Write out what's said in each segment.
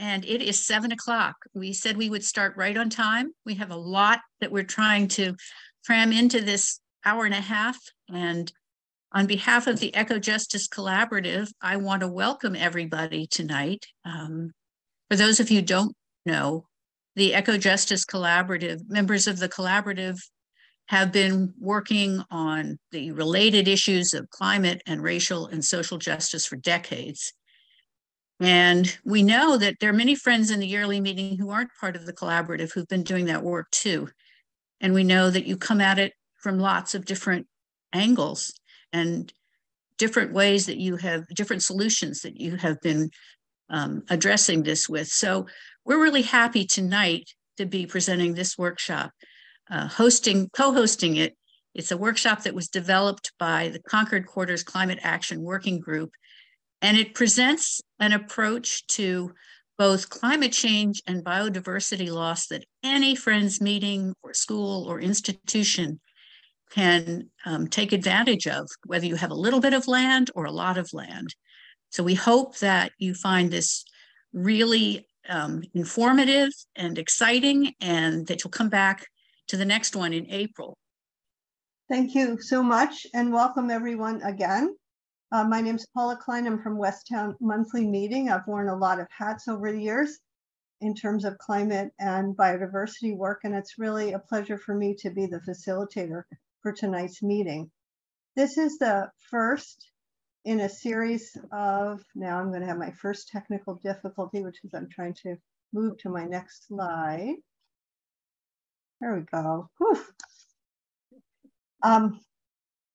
and it is seven o'clock. We said we would start right on time. We have a lot that we're trying to cram into this hour and a half. And on behalf of the Eco Justice Collaborative, I want to welcome everybody tonight. Um, for those of you don't know, the Eco Justice Collaborative, members of the collaborative have been working on the related issues of climate and racial and social justice for decades. And we know that there are many friends in the yearly meeting who aren't part of the collaborative who've been doing that work too. And we know that you come at it from lots of different angles and different ways that you have different solutions that you have been um, addressing this with. So we're really happy tonight to be presenting this workshop, uh, hosting, co-hosting it. It's a workshop that was developed by the Concord Quarters Climate Action Working Group and it presents an approach to both climate change and biodiversity loss that any friends meeting or school or institution can um, take advantage of, whether you have a little bit of land or a lot of land. So we hope that you find this really um, informative and exciting and that you'll come back to the next one in April. Thank you so much and welcome everyone again. Uh, my name is Paula Klein. I'm from Westtown Monthly Meeting. I've worn a lot of hats over the years in terms of climate and biodiversity work, and it's really a pleasure for me to be the facilitator for tonight's meeting. This is the first in a series of, now I'm going to have my first technical difficulty, which is I'm trying to move to my next slide. There we go. Um,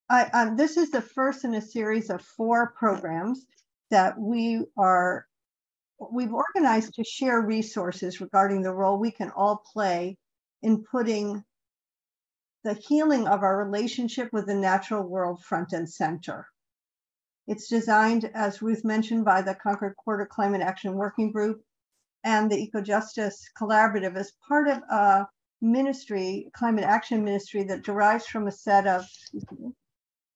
I, um, this is the first in a series of four programs that we are we've organized to share resources regarding the role we can all play in putting the healing of our relationship with the natural world front and center. It's designed, as Ruth mentioned, by the Concord Quarter Climate Action Working Group and the Eco Justice Collaborative as part of a ministry, climate action ministry that derives from a set of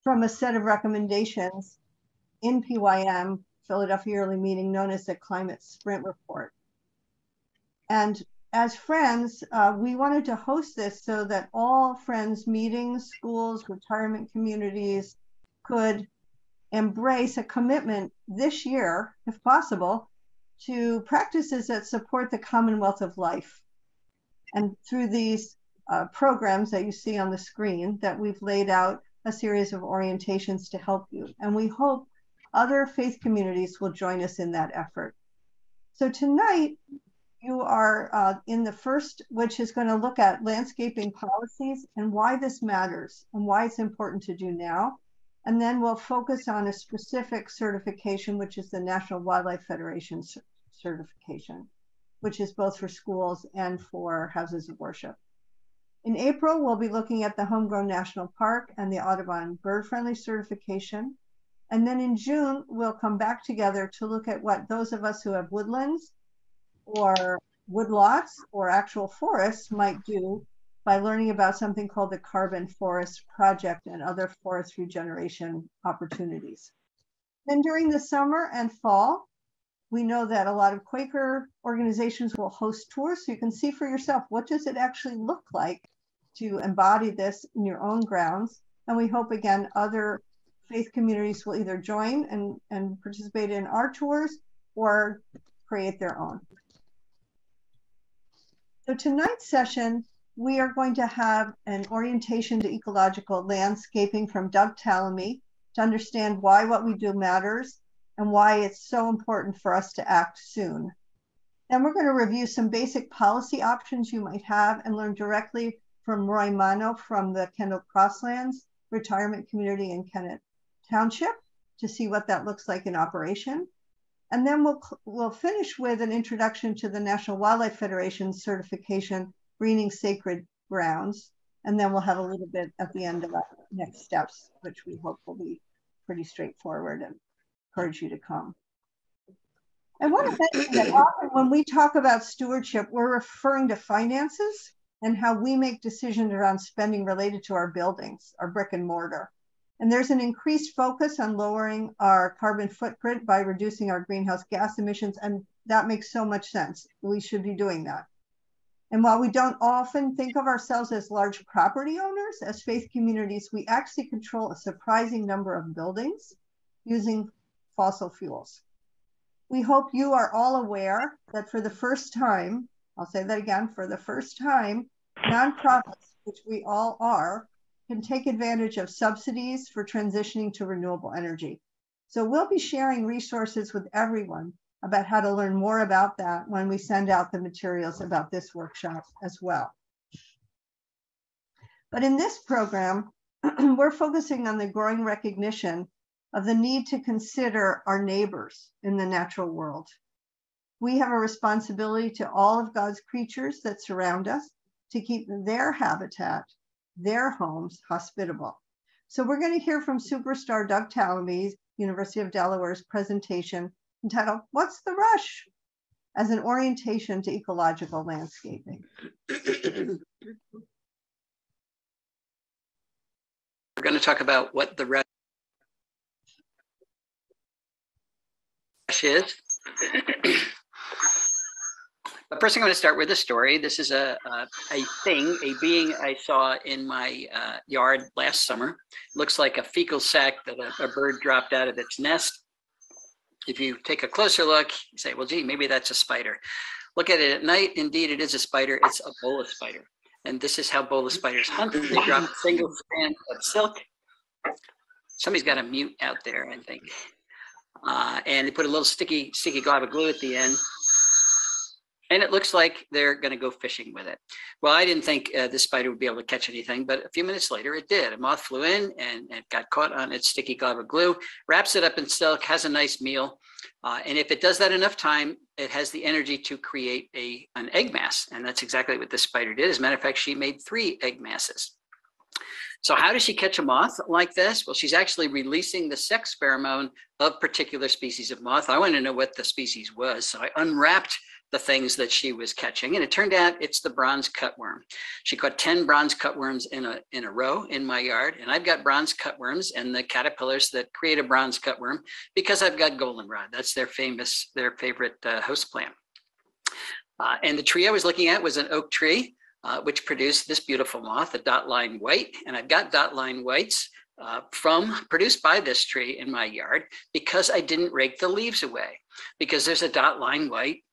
from a set of recommendations in PYM, Philadelphia Yearly Meeting, known as the Climate Sprint Report. And as friends, uh, we wanted to host this so that all friends meetings, schools, retirement communities could embrace a commitment this year, if possible, to practices that support the commonwealth of life. And through these uh, programs that you see on the screen that we've laid out, a series of orientations to help you. And we hope other faith communities will join us in that effort. So tonight, you are uh, in the first, which is going to look at landscaping policies and why this matters and why it's important to do now. And then we'll focus on a specific certification, which is the National Wildlife Federation certification, which is both for schools and for houses of worship. In April, we'll be looking at the Homegrown National Park and the Audubon Bird Friendly certification. And then in June, we'll come back together to look at what those of us who have woodlands or woodlots or actual forests might do by learning about something called the Carbon Forest Project and other forest regeneration opportunities. Then during the summer and fall, we know that a lot of Quaker organizations will host tours so you can see for yourself what does it actually look like to embody this in your own grounds. And we hope again other faith communities will either join and, and participate in our tours or create their own. So tonight's session, we are going to have an orientation to ecological landscaping from Doug Tallamy to understand why what we do matters and why it's so important for us to act soon. Then we're going to review some basic policy options you might have and learn directly from Roy Mano from the Kendal Crosslands Retirement Community in Kennett Township to see what that looks like in operation. And then we'll, we'll finish with an introduction to the National Wildlife Federation certification, Greening Sacred Grounds. And then we'll have a little bit at the end of our next steps, which we hope will be pretty straightforward and encourage you to come. I want to mention that often when we talk about stewardship, we're referring to finances and how we make decisions around spending related to our buildings, our brick and mortar. And there's an increased focus on lowering our carbon footprint by reducing our greenhouse gas emissions. And that makes so much sense. We should be doing that. And while we don't often think of ourselves as large property owners, as faith communities, we actually control a surprising number of buildings using fossil fuels. We hope you are all aware that for the first time, I'll say that again, for the first time, nonprofits, which we all are, can take advantage of subsidies for transitioning to renewable energy. So we'll be sharing resources with everyone about how to learn more about that when we send out the materials about this workshop as well. But in this program, we're focusing on the growing recognition of the need to consider our neighbors in the natural world. We have a responsibility to all of God's creatures that surround us to keep their habitat, their homes hospitable. So we're going to hear from superstar Doug Tallamy, University of Delaware's presentation entitled What's the Rush? as an orientation to ecological landscaping. We're going to talk about what the rush is. but first, I'm going to start with a story. This is a, a, a thing, a being I saw in my uh, yard last summer. looks like a fecal sac that a, a bird dropped out of its nest. If you take a closer look, you say, well, gee, maybe that's a spider. Look at it at night. Indeed, it is a spider. It's a bola spider. And this is how bola spiders hunt. They drop a single strand of silk. Somebody's got a mute out there, I think. Uh, and they put a little sticky, sticky glob of glue at the end. And it looks like they're going to go fishing with it. Well, I didn't think uh, this spider would be able to catch anything, but a few minutes later it did. A moth flew in and it got caught on its sticky glob of glue, wraps it up in silk, has a nice meal. Uh, and if it does that enough time, it has the energy to create a, an egg mass. And that's exactly what this spider did. As a matter of fact, she made three egg masses. So how does she catch a moth like this? Well, she's actually releasing the sex pheromone of particular species of moth. I wanted to know what the species was. So I unwrapped the things that she was catching. And it turned out it's the bronze cutworm. She caught 10 bronze cutworms in a, in a row in my yard. And I've got bronze cutworms and the caterpillars that create a bronze cutworm because I've got goldenrod. That's their famous, their favorite uh, host plant. Uh, and the tree I was looking at was an oak tree uh, which produced this beautiful moth, a dot line white. And I've got dot line whites uh, from produced by this tree in my yard because I didn't rake the leaves away because there's a dot line white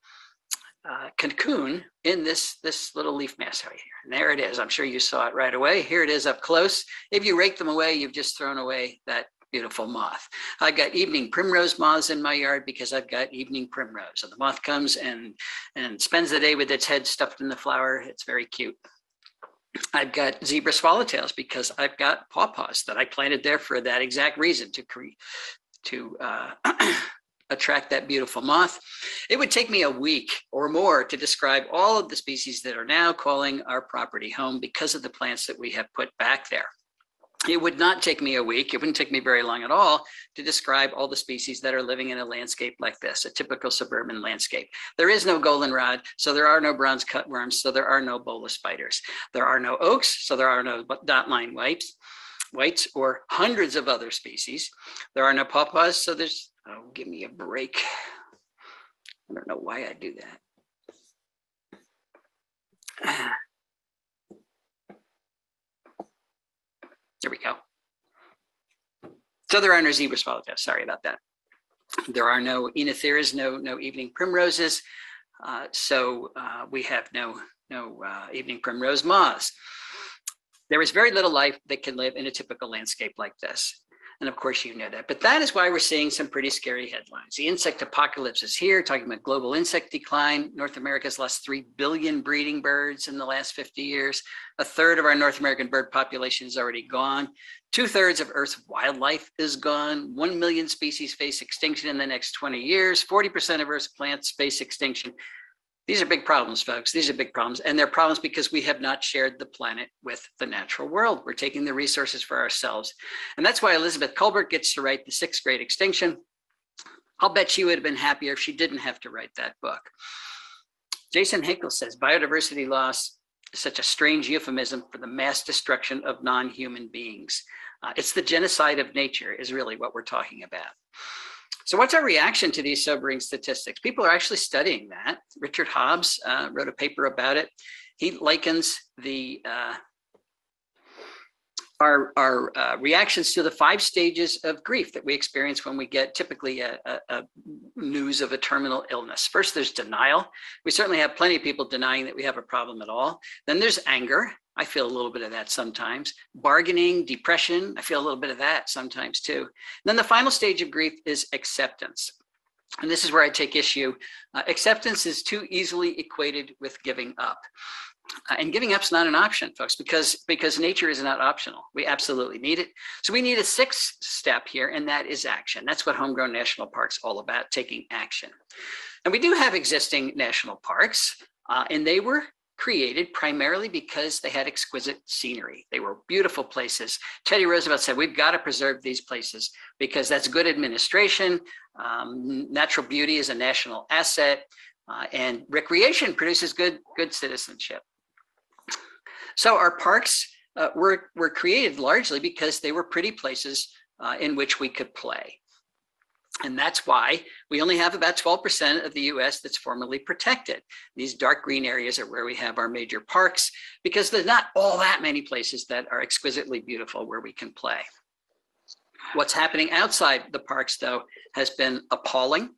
uh, cocoon in this this little leaf mass right here. And there it is. I'm sure you saw it right away. Here it is up close. If you rake them away, you've just thrown away that beautiful moth. I've got evening primrose moths in my yard because I've got evening primrose. So the moth comes and, and spends the day with its head stuffed in the flower. It's very cute. I've got zebra swallowtails because I've got pawpaws that I planted there for that exact reason to create to uh, attract that beautiful moth. It would take me a week or more to describe all of the species that are now calling our property home because of the plants that we have put back there it would not take me a week, it wouldn't take me very long at all to describe all the species that are living in a landscape like this, a typical suburban landscape. There is no goldenrod, so there are no bronze cutworms, so there are no bola spiders. There are no oaks, so there are no dot line whites, whites or hundreds of other species. There are no pawpaws, so there's, oh, give me a break. I don't know why I do that. There we go. So there are no zebra swallowtails. Sorry about that. There are no oenotheras, no no evening primroses. Uh, so uh, we have no no uh, evening primrose moths. There is very little life that can live in a typical landscape like this. And of course, you know that. But that is why we're seeing some pretty scary headlines. The insect apocalypse is here, talking about global insect decline. North America's lost 3 billion breeding birds in the last 50 years. A third of our North American bird population is already gone. Two thirds of Earth's wildlife is gone. 1 million species face extinction in the next 20 years. 40% of Earth's plants face extinction. These are big problems, folks. These are big problems. And they're problems because we have not shared the planet with the natural world. We're taking the resources for ourselves. And that's why Elizabeth Kolbert gets to write The Sixth Great Extinction. I'll bet she would have been happier if she didn't have to write that book. Jason Hickel says biodiversity loss is such a strange euphemism for the mass destruction of non-human beings. Uh, it's the genocide of nature is really what we're talking about. So, what's our reaction to these sobering statistics? People are actually studying that. Richard Hobbs uh, wrote a paper about it. He likens the uh, our, our uh, reactions to the five stages of grief that we experience when we get typically a, a, a, news of a terminal illness. First, there's denial. We certainly have plenty of people denying that we have a problem at all. Then there's anger. I feel a little bit of that sometimes. Bargaining, depression. I feel a little bit of that sometimes too. And then the final stage of grief is acceptance. And this is where I take issue. Uh, acceptance is too easily equated with giving up. Uh, and giving up's not an option, folks, because because nature is not optional. We absolutely need it. So we need a sixth step here, and that is action. That's what Homegrown National Parks all about: taking action. And we do have existing national parks, uh, and they were created primarily because they had exquisite scenery. They were beautiful places. Teddy Roosevelt said, "We've got to preserve these places because that's good administration. Um, natural beauty is a national asset." Uh, and recreation produces good good citizenship. So our parks uh, were, were created largely because they were pretty places uh, in which we could play. And that's why we only have about 12% of the US that's formally protected. These dark green areas are where we have our major parks because there's not all that many places that are exquisitely beautiful where we can play. What's happening outside the parks, though, has been appalling.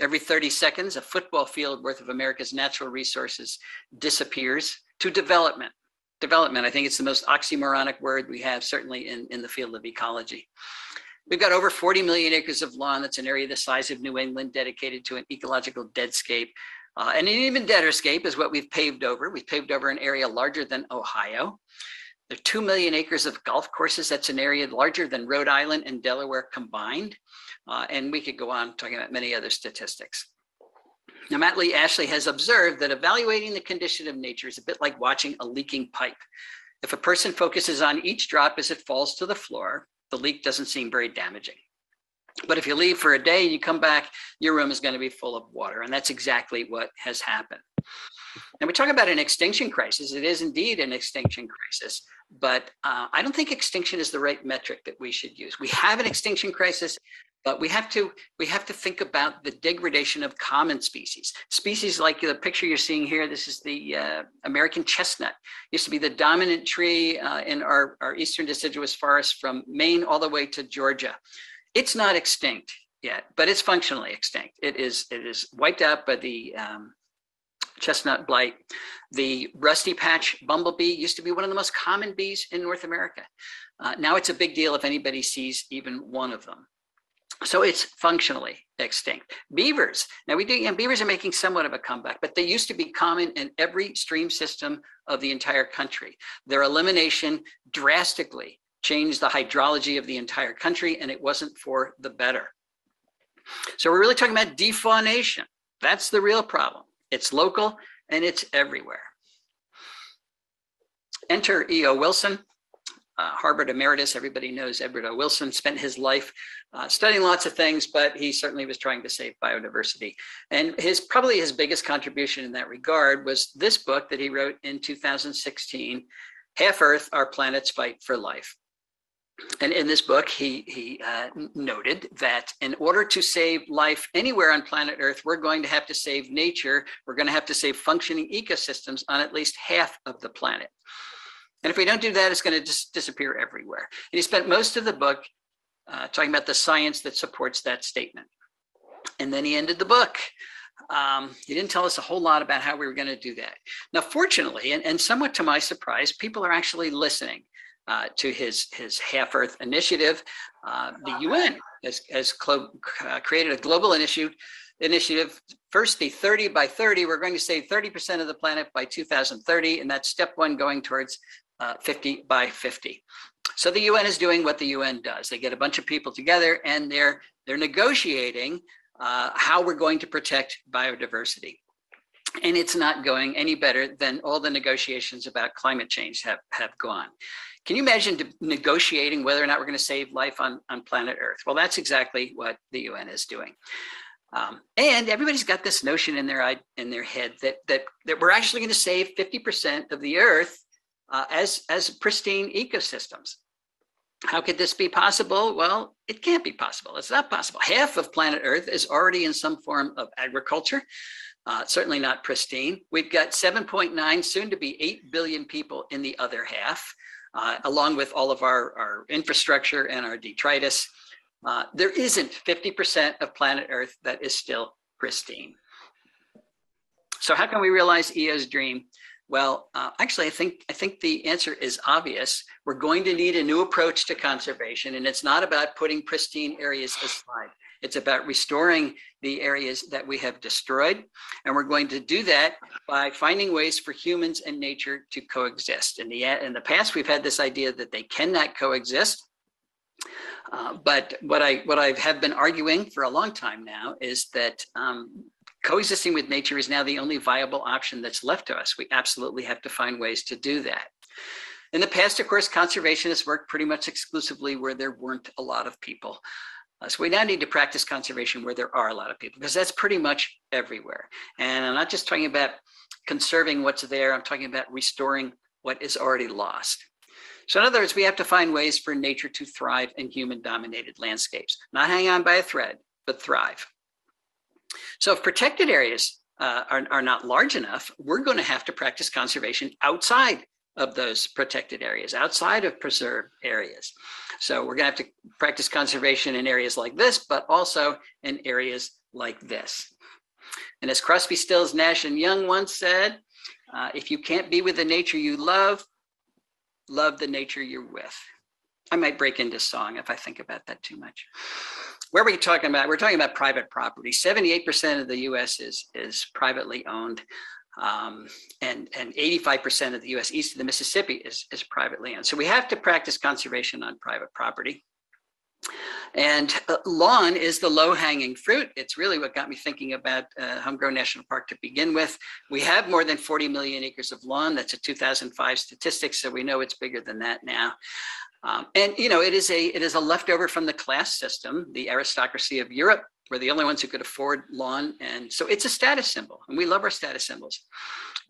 Every 30 seconds, a football field worth of America's natural resources disappears to development development. I think it's the most oxymoronic word we have, certainly in, in the field of ecology. We've got over 40 million acres of lawn. That's an area the size of New England dedicated to an ecological deadscape. Uh, and an even deader scape is what we've paved over. We've paved over an area larger than Ohio. There are 2 million acres of golf courses. That's an area larger than Rhode Island and Delaware combined. Uh, and we could go on talking about many other statistics. Now, Matt Lee Ashley has observed that evaluating the condition of nature is a bit like watching a leaking pipe. If a person focuses on each drop as it falls to the floor, the leak doesn't seem very damaging. But if you leave for a day and you come back, your room is going to be full of water. And that's exactly what has happened. And we talk about an extinction crisis. It is indeed an extinction crisis, but uh, I don't think extinction is the right metric that we should use. We have an extinction crisis but we have to we have to think about the degradation of common species. Species like the picture you're seeing here this is the uh, american chestnut. Used to be the dominant tree uh, in our, our eastern deciduous forest from maine all the way to georgia. It's not extinct yet but it's functionally extinct. It is it is wiped out by the um, chestnut blight. The rusty patch bumblebee used to be one of the most common bees in north america. Uh, now it's a big deal if anybody sees even one of them so it's functionally extinct. Beavers, now we do, and beavers are making somewhat of a comeback, but they used to be common in every stream system of the entire country. Their elimination drastically changed the hydrology of the entire country, and it wasn't for the better. So we're really talking about defaunation. That's the real problem. It's local and it's everywhere. Enter E.O. Wilson, uh, Harvard emeritus. Everybody knows Edward O. Wilson spent his life uh, studying lots of things, but he certainly was trying to save biodiversity. And his probably his biggest contribution in that regard was this book that he wrote in 2016, Half Earth, Our Planet's Fight for Life. And in this book, he, he uh, noted that in order to save life anywhere on planet Earth, we're going to have to save nature. We're going to have to save functioning ecosystems on at least half of the planet. And if we don't do that, it's going to just disappear everywhere. And he spent most of the book uh, talking about the science that supports that statement. And then he ended the book. Um, he didn't tell us a whole lot about how we were going to do that. Now, fortunately, and, and somewhat to my surprise, people are actually listening uh, to his, his Half Earth initiative. Uh, the UN has, has uh, created a global initiative initiative. First, the 30 by 30, we're going to save 30% of the planet by 2030. And that's step one going towards uh, 50 by 50. So the UN is doing what the UN does. They get a bunch of people together and they're they're negotiating uh, how we're going to protect biodiversity. And it's not going any better than all the negotiations about climate change have, have gone. Can you imagine negotiating whether or not we're going to save life on, on planet Earth? Well, that's exactly what the UN is doing. Um, and everybody's got this notion in their in their head that that that we're actually going to save 50% of the Earth uh, as as pristine ecosystems. How could this be possible? Well, it can't be possible. It's not possible. Half of planet Earth is already in some form of agriculture, uh, certainly not pristine. We've got 7.9, soon to be 8 billion people in the other half, uh, along with all of our, our infrastructure and our detritus. Uh, there isn't 50% of planet Earth that is still pristine. So how can we realize EO's dream? Well, uh, actually, I think I think the answer is obvious. We're going to need a new approach to conservation, and it's not about putting pristine areas aside. It's about restoring the areas that we have destroyed, and we're going to do that by finding ways for humans and nature to coexist. In the in the past, we've had this idea that they cannot coexist. Uh, but what I what I have been arguing for a long time now is that um, coexisting with nature is now the only viable option that's left to us. We absolutely have to find ways to do that. In the past, of course, conservation has worked pretty much exclusively where there weren't a lot of people. Uh, so we now need to practice conservation where there are a lot of people because that's pretty much everywhere. And I'm not just talking about conserving what's there, I'm talking about restoring what is already lost. So in other words, we have to find ways for nature to thrive in human dominated landscapes, not hang on by a thread, but thrive. So if protected areas uh, are, are not large enough, we're going to have to practice conservation outside of those protected areas, outside of preserved areas. So we're going to have to practice conservation in areas like this, but also in areas like this. And as Crosby, Stills, Nash, and Young once said, uh, if you can't be with the nature you love, love the nature you're with. I might break into song if I think about that too much where are we talking about? We're talking about private property. 78% of the US is, is privately owned. Um, and, and 85% of the US east of the Mississippi is, is privately owned. So we have to practice conservation on private property. And uh, lawn is the low hanging fruit. It's really what got me thinking about uh, Homegrown National Park to begin with. We have more than 40 million acres of lawn. That's a 2005 statistic, so we know it's bigger than that now. Um, and you know, it is a it is a leftover from the class system, the aristocracy of Europe. We're the only ones who could afford lawn, and so it's a status symbol, and we love our status symbols,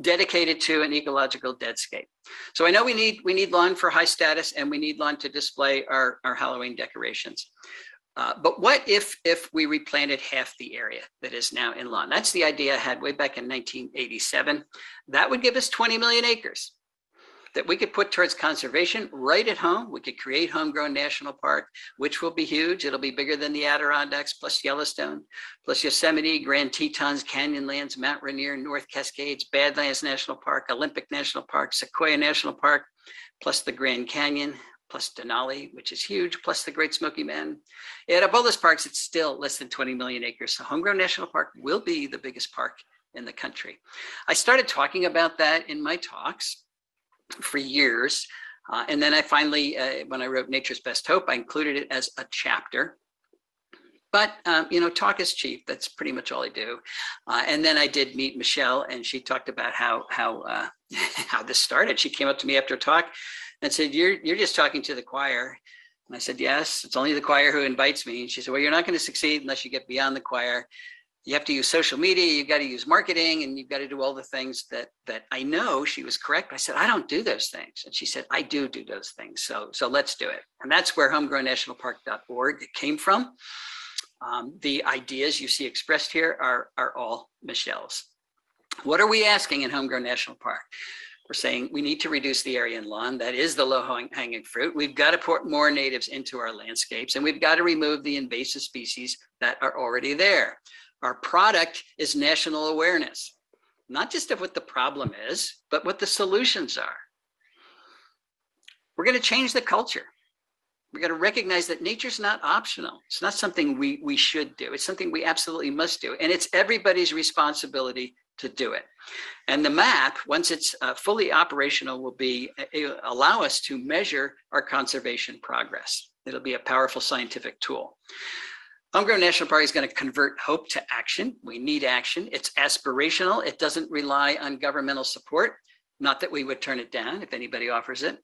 dedicated to an ecological deadscape. So I know we need we need lawn for high status, and we need lawn to display our our Halloween decorations. Uh, but what if if we replanted half the area that is now in lawn? That's the idea I had way back in 1987. That would give us 20 million acres that we could put towards conservation right at home. We could create Homegrown National Park, which will be huge. It'll be bigger than the Adirondacks, plus Yellowstone, plus Yosemite, Grand Tetons, Canyonlands, Mount Rainier, North Cascades, Badlands National Park, Olympic National Park, Sequoia National Park, plus the Grand Canyon, plus Denali, which is huge, plus the Great Smoky Mountain. At all those parks, it's still less than 20 million acres. So Homegrown National Park will be the biggest park in the country. I started talking about that in my talks for years. Uh, and then I finally, uh, when I wrote Nature's Best Hope, I included it as a chapter. But um, you know, talk is cheap. That's pretty much all I do. Uh, and then I did meet Michelle, and she talked about how how uh, how this started. She came up to me after a talk and said, "You're you're just talking to the choir." And I said, "Yes, it's only the choir who invites me." And she said, "Well, you're not going to succeed unless you get beyond the choir." You have to use social media you've got to use marketing and you've got to do all the things that that i know she was correct i said i don't do those things and she said i do do those things so so let's do it and that's where homegrownnationalpark.org came from um, the ideas you see expressed here are are all michelle's what are we asking in homegrown national park we're saying we need to reduce the area in lawn. That is the low hanging fruit. We've got to put more natives into our landscapes and we've got to remove the invasive species that are already there. Our product is national awareness, not just of what the problem is, but what the solutions are. We're going to change the culture. We're going to recognize that nature's not optional. It's not something we, we should do. It's something we absolutely must do. And it's everybody's responsibility to do it. And the map, once it's uh, fully operational, will be uh, allow us to measure our conservation progress. It'll be a powerful scientific tool. Homegrown National Park is going to convert hope to action. We need action. It's aspirational. It doesn't rely on governmental support. Not that we would turn it down if anybody offers it.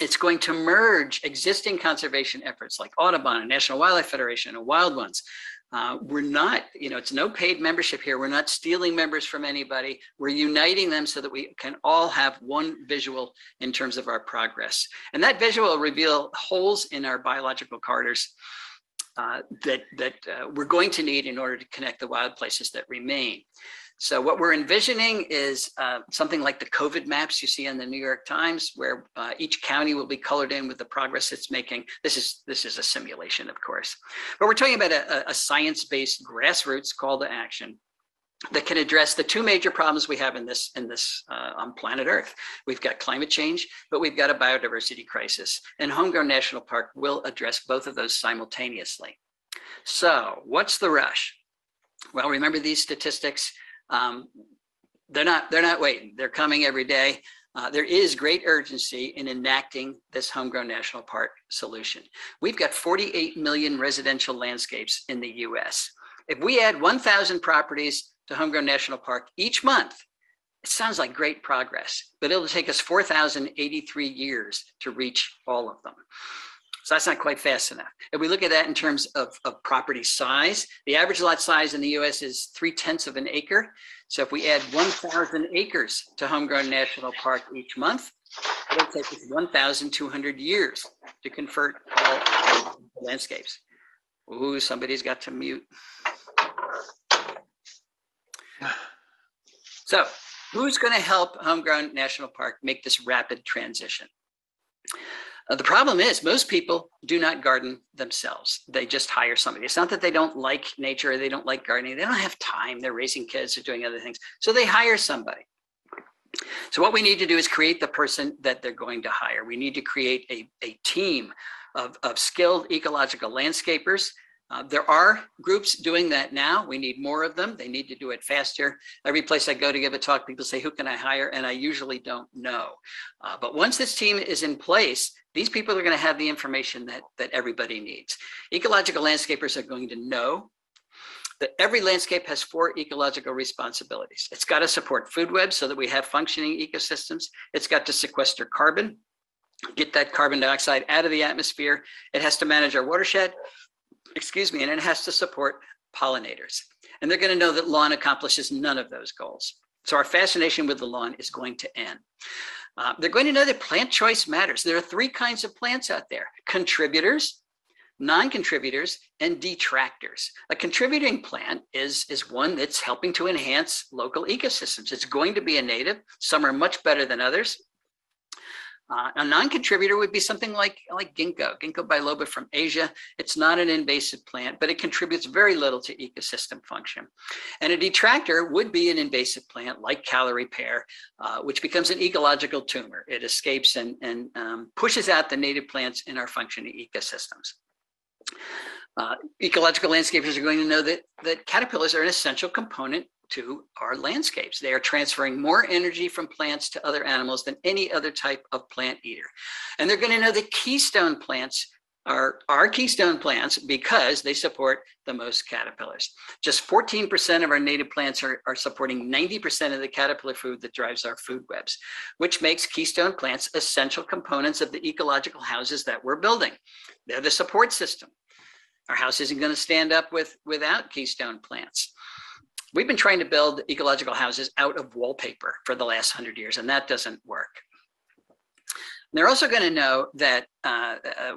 It's going to merge existing conservation efforts like Audubon and National Wildlife Federation and Wild Ones Uh, we're not, you know, it's no paid membership here. We're not stealing members from anybody. We're uniting them so that we can all have one visual in terms of our progress. And that visual will reveal holes in our biological corridors uh, that, that uh, we're going to need in order to connect the wild places that remain. So what we're envisioning is uh, something like the COVID maps you see in the New York Times, where uh, each county will be colored in with the progress it's making. This is this is a simulation, of course, but we're talking about a, a science-based grassroots call to action that can address the two major problems we have in this in this uh, on planet Earth. We've got climate change, but we've got a biodiversity crisis, and Homegrown National Park will address both of those simultaneously. So, what's the rush? Well, remember these statistics. Um, they're not they're not waiting. They're coming every day. Uh, there is great urgency in enacting this homegrown national park solution. We've got 48 million residential landscapes in the US. If we add 1,000 properties to Homegrown National Park each month, it sounds like great progress, but it'll take us 4,083 years to reach all of them. So that's not quite fast enough. If we look at that in terms of, of property size, the average lot size in the US is three tenths of an acre. So if we add 1,000 acres to Homegrown National Park each month, it'll take us 1,200 years to convert all landscapes. Ooh, somebody's got to mute. So who's going to help Homegrown National Park make this rapid transition? Uh, the problem is most people do not garden themselves. They just hire somebody. It's not that they don't like nature or they don't like gardening. They don't have time. They're raising kids or doing other things. So they hire somebody. So what we need to do is create the person that they're going to hire. We need to create a, a team of, of skilled ecological landscapers uh, there are groups doing that now. We need more of them. They need to do it faster. Every place I go to give a talk, people say, who can I hire? And I usually don't know. Uh, but once this team is in place, these people are going to have the information that, that everybody needs. Ecological landscapers are going to know that every landscape has four ecological responsibilities. It's got to support food webs so that we have functioning ecosystems. It's got to sequester carbon, get that carbon dioxide out of the atmosphere. It has to manage our watershed excuse me, and it has to support pollinators. And they're going to know that lawn accomplishes none of those goals. So our fascination with the lawn is going to end. Uh, they're going to know that plant choice matters. There are three kinds of plants out there contributors, non contributors, and detractors. A contributing plant is, is one that's helping to enhance local ecosystems. It's going to be a native. Some are much better than others. Uh, a non-contributor would be something like, like ginkgo, ginkgo biloba from Asia. It's not an invasive plant, but it contributes very little to ecosystem function. And a detractor would be an invasive plant like Callery pear, uh, which becomes an ecological tumor. It escapes and, and um, pushes out the native plants in our functioning ecosystems. Uh, ecological landscapers are going to know that, that caterpillars are an essential component to our landscapes. They are transferring more energy from plants to other animals than any other type of plant eater. And they're going to know that keystone plants are, are keystone plants because they support the most caterpillars. Just 14% of our native plants are, are supporting 90% of the caterpillar food that drives our food webs, which makes keystone plants essential components of the ecological houses that we're building. They're the support system. Our house isn't going to stand up with, without keystone plants. We've been trying to build ecological houses out of wallpaper for the last hundred years, and that doesn't work. they're also going to know that uh, uh,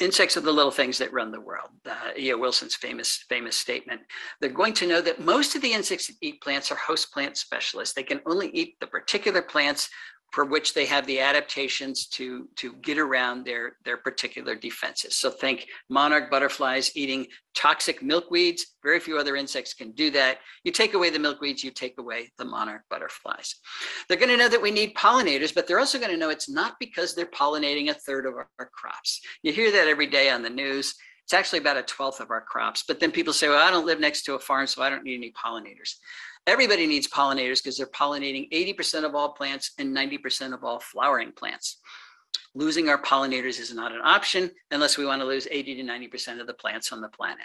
insects are the little things that run the world. Uh, E.O. Wilson's famous famous statement. They're going to know that most of the insects that eat plants are host plant specialists. They can only eat the particular plants for which they have the adaptations to, to get around their, their particular defenses. So think monarch butterflies eating toxic milkweeds. Very few other insects can do that. You take away the milkweeds, you take away the monarch butterflies. They're going to know that we need pollinators, but they're also going to know it's not because they're pollinating a third of our, our crops. You hear that every day on the news. It's actually about a twelfth of our crops. But then people say, well, I don't live next to a farm, so I don't need any pollinators. Everybody needs pollinators because they're pollinating 80% of all plants and 90% of all flowering plants. Losing our pollinators is not an option unless we want to lose 80 to 90% of the plants on the planet.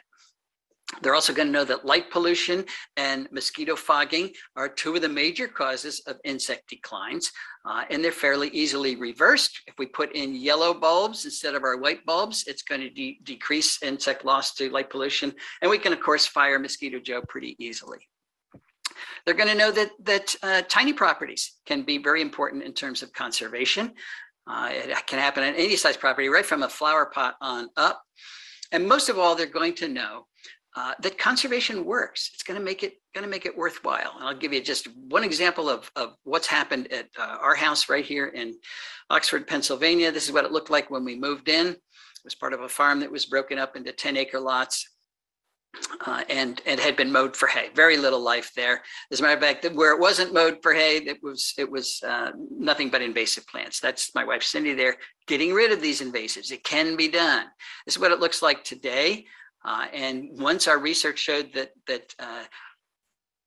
They're also going to know that light pollution and mosquito fogging are two of the major causes of insect declines, uh, and they're fairly easily reversed. If we put in yellow bulbs instead of our white bulbs, it's going to de decrease insect loss to light pollution, and we can, of course, fire Mosquito Joe pretty easily. They're going to know that, that uh, tiny properties can be very important in terms of conservation. Uh, it can happen on any size property, right from a flower pot on up. And most of all, they're going to know uh, that conservation works. It's going to make it going to make it worthwhile. And I'll give you just one example of, of what's happened at uh, our house right here in Oxford, Pennsylvania. This is what it looked like when we moved in. It was part of a farm that was broken up into 10 acre lots. Uh, and and had been mowed for hay. Very little life there. As a matter of fact, where it wasn't mowed for hay, it was it was uh, nothing but invasive plants. That's my wife Cindy there getting rid of these invasives. It can be done. This is what it looks like today. Uh, and once our research showed that that uh,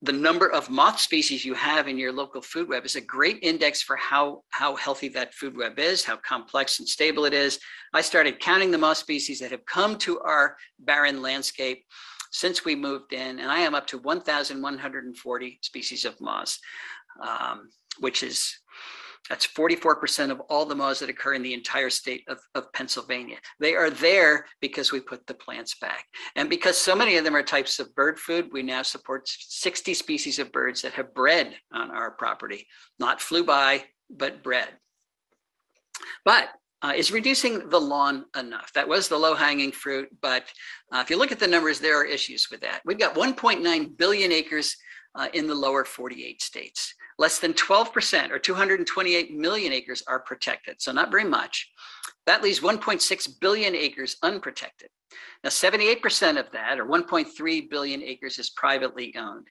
the number of moth species you have in your local food web is a great index for how how healthy that food web is, how complex and stable it is. I started counting the moth species that have come to our barren landscape since we moved in, and I am up to 1,140 species of moths, um, which is that's 44% of all the moths that occur in the entire state of, of Pennsylvania. They are there because we put the plants back. And because so many of them are types of bird food, we now support 60 species of birds that have bred on our property, not flew by, but bred. But uh, is reducing the lawn enough? That was the low hanging fruit, but uh, if you look at the numbers, there are issues with that. We've got 1.9 billion acres uh, in the lower 48 states. Less than 12% or 228 million acres are protected, so not very much. That leaves 1.6 billion acres unprotected. Now, 78% of that, or 1.3 billion acres, is privately owned.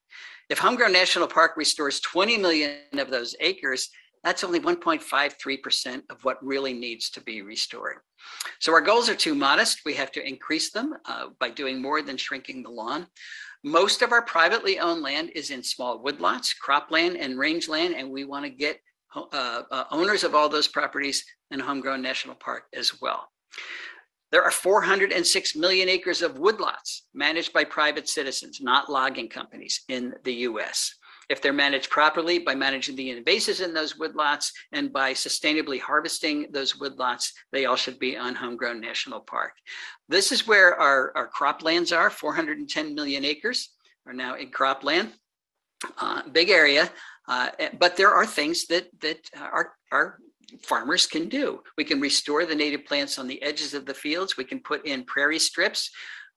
If Homegrown National Park restores 20 million of those acres, that's only 1.53% of what really needs to be restored. So our goals are too modest. We have to increase them uh, by doing more than shrinking the lawn. Most of our privately owned land is in small woodlots, cropland, and rangeland, and we want to get uh, uh, owners of all those properties in Homegrown National Park as well. There are 406 million acres of woodlots managed by private citizens, not logging companies in the US if they're managed properly by managing the invasives in those woodlots and by sustainably harvesting those woodlots, they all should be on Homegrown National Park. This is where our, our croplands are, 410 million acres are now in cropland. Uh, big area, uh, but there are things that that our, our farmers can do. We can restore the native plants on the edges of the fields. We can put in prairie strips.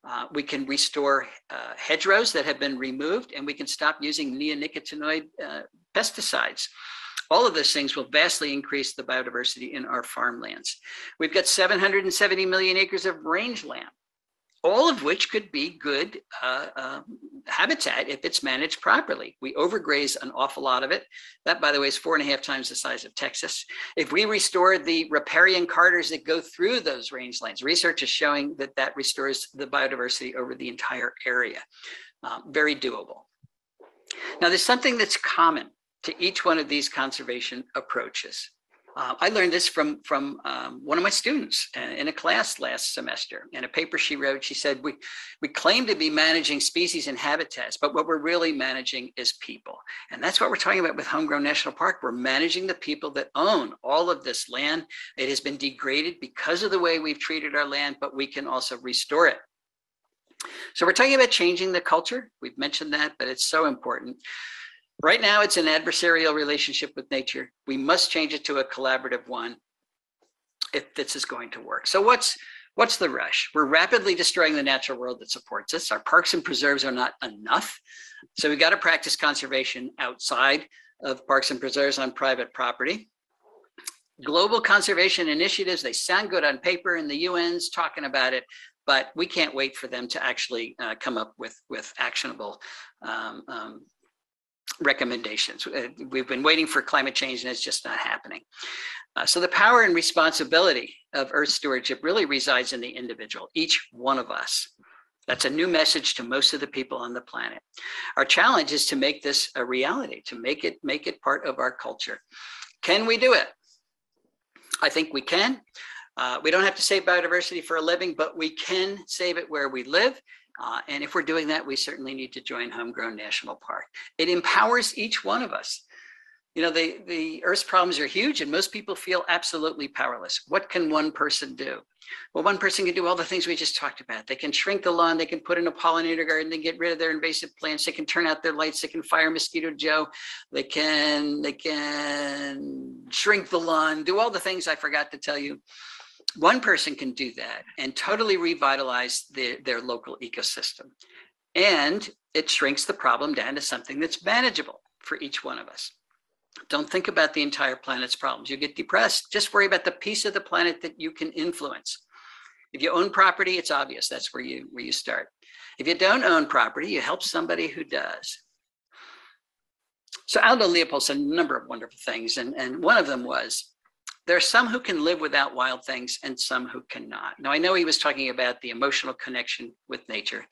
Uh, we can restore uh, hedgerows that have been removed, and we can stop using neonicotinoid uh, pesticides. All of those things will vastly increase the biodiversity in our farmlands. We've got 770 million acres of rangeland all of which could be good uh, uh, habitat if it's managed properly. We overgraze an awful lot of it. That, by the way, is four and a half times the size of Texas. If we restore the riparian corridors that go through those rangelands, research is showing that that restores the biodiversity over the entire area. Um, very doable. Now, there's something that's common to each one of these conservation approaches. Uh, I learned this from from um, one of my students in a class last semester. In a paper she wrote, she said, "We we claim to be managing species and habitats, but what we're really managing is people, and that's what we're talking about with Homegrown National Park. We're managing the people that own all of this land. It has been degraded because of the way we've treated our land, but we can also restore it." So we're talking about changing the culture. We've mentioned that, but it's so important. Right now, it's an adversarial relationship with nature. We must change it to a collaborative one if this is going to work. So what's what's the rush? We're rapidly destroying the natural world that supports us. Our parks and preserves are not enough. So we've got to practice conservation outside of parks and preserves on private property. Global conservation initiatives, they sound good on paper and the UN's talking about it, but we can't wait for them to actually uh, come up with, with actionable um, um, recommendations. Uh, we've been waiting for climate change and it's just not happening. Uh, so the power and responsibility of Earth stewardship really resides in the individual, each one of us. That's a new message to most of the people on the planet. Our challenge is to make this a reality, to make it make it part of our culture. Can we do it? I think we can. Uh, we don't have to save biodiversity for a living, but we can save it where we live Uh, and if we're doing that, we certainly need to join Homegrown National Park. It empowers each one of us. You know, the, the Earth's problems are huge and most people feel absolutely powerless. What can one person do? Well, one person can do all the things we just talked about. They can shrink the lawn, they can put in a pollinator garden, they get rid of their invasive plants, they can turn out their lights, they can fire Mosquito Joe, they can, they can shrink the lawn, do all the things I forgot to tell you one person can do that and totally revitalize the, their local ecosystem. And it shrinks the problem down to something that's manageable for each one of us. Don't think about the entire planet's problems. You get depressed. Just worry about the piece of the planet that you can influence. If you own property, it's obvious. That's where you where you start. If you don't own property, you help somebody who does. So Aldo Leopold said a number of wonderful things, and, and one of them was there are some who can live without wild things and some who cannot. Now, I know he was talking about the emotional connection with nature,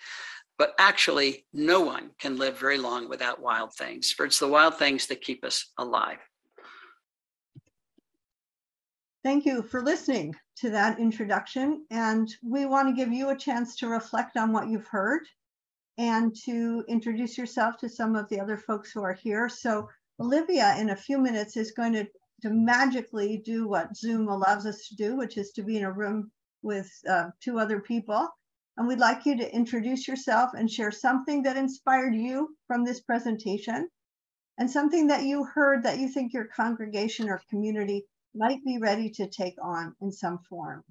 but actually, no one can live very long without wild things, for it's the wild things that keep us alive. Thank you for listening to that introduction. And we want to give you a chance to reflect on what you've heard and to introduce yourself to some of the other folks who are here. So, Olivia, in a few minutes, is going to to magically do what Zoom allows us to do, which is to be in a room with uh, two other people. And we'd like you to introduce yourself and share something that inspired you from this presentation and something that you heard that you think your congregation or community might be ready to take on in some form.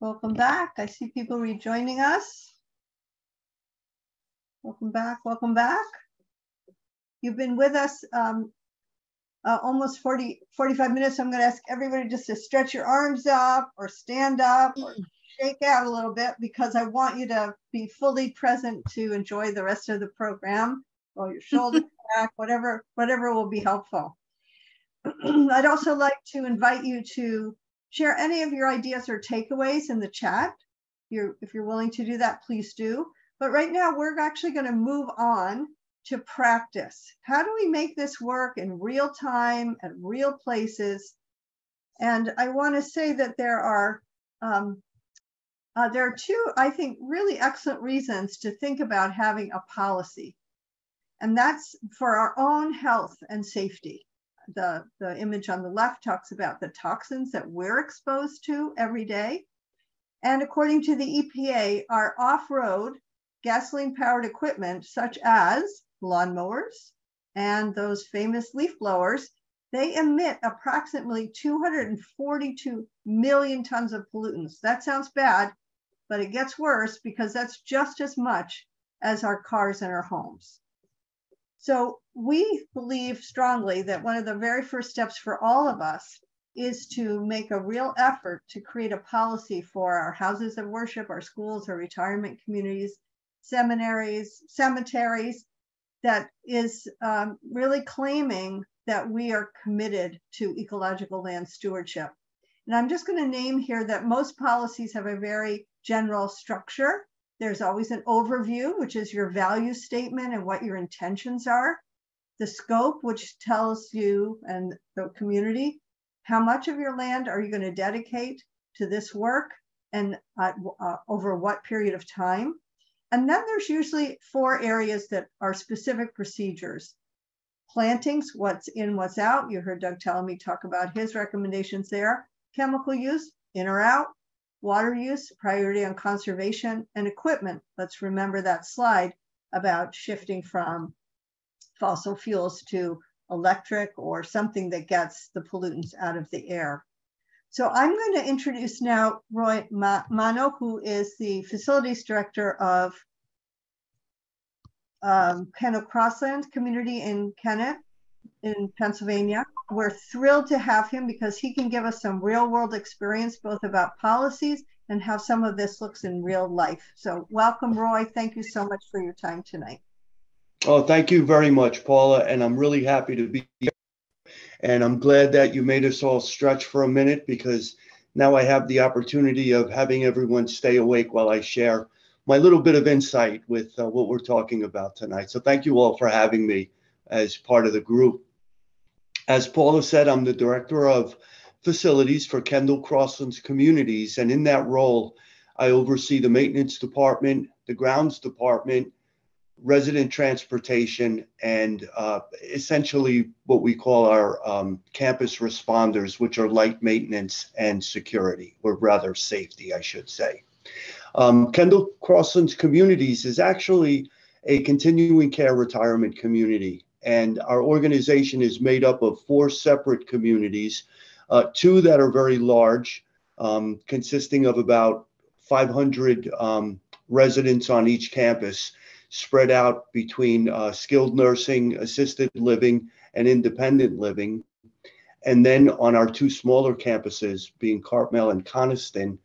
Welcome back. I see people rejoining us. Welcome back. Welcome back. You've been with us um, uh, almost 40, 45 minutes. So I'm going to ask everybody just to stretch your arms up or stand up or mm. shake out a little bit because I want you to be fully present to enjoy the rest of the program. Roll your shoulders back, whatever, whatever will be helpful. I'd also like to invite you to share any of your ideas or takeaways in the chat. You're, if you're willing to do that, please do. But right now, we're actually going to move on to practice. How do we make this work in real time at real places? And I want to say that there are um, uh, there are two, I think, really excellent reasons to think about having a policy, and that's for our own health and safety. The, the image on the left talks about the toxins that we're exposed to every day. And according to the EPA, our off road gasoline powered equipment, such as lawnmowers and those famous leaf blowers, they emit approximately 242 million tons of pollutants. That sounds bad, but it gets worse because that's just as much as our cars and our homes. So we believe strongly that one of the very first steps for all of us is to make a real effort to create a policy for our houses of worship, our schools, our retirement communities, seminaries, cemeteries, that is um, really claiming that we are committed to ecological land stewardship. And I'm just going to name here that most policies have a very general structure. There's always an overview, which is your value statement and what your intentions are. The scope, which tells you and the community how much of your land are you going to dedicate to this work and uh, uh, over what period of time. And then there's usually four areas that are specific procedures. Plantings, what's in, what's out. You heard Doug Tallamy talk about his recommendations there. Chemical use, in or out. Water use, priority on conservation, and equipment. Let's remember that slide about shifting from fossil fuels to electric or something that gets the pollutants out of the air. So I'm going to introduce now Roy Mano, who is the facilities director of um, Crossland Community in Kennett in Pennsylvania. We're thrilled to have him because he can give us some real world experience, both about policies and how some of this looks in real life. So welcome, Roy. Thank you so much for your time tonight. Oh, thank you very much, Paula. And I'm really happy to be here and I'm glad that you made us all stretch for a minute because now I have the opportunity of having everyone stay awake while I share my little bit of insight with uh, what we're talking about tonight. So thank you all for having me as part of the group. As Paula said, I'm the director of facilities for Kendal Crosslands Communities. And in that role, I oversee the maintenance department, the grounds department, resident transportation, and uh, essentially what we call our um, campus responders, which are light maintenance and security, or rather safety, I should say. Um, Kendal Crosslands Communities is actually a continuing care retirement community, and our organization is made up of four separate communities, uh, two that are very large, um, consisting of about 500 um, residents on each campus, spread out between uh, skilled nursing, assisted living, and independent living. And then on our two smaller campuses, being Cartmel and Coniston,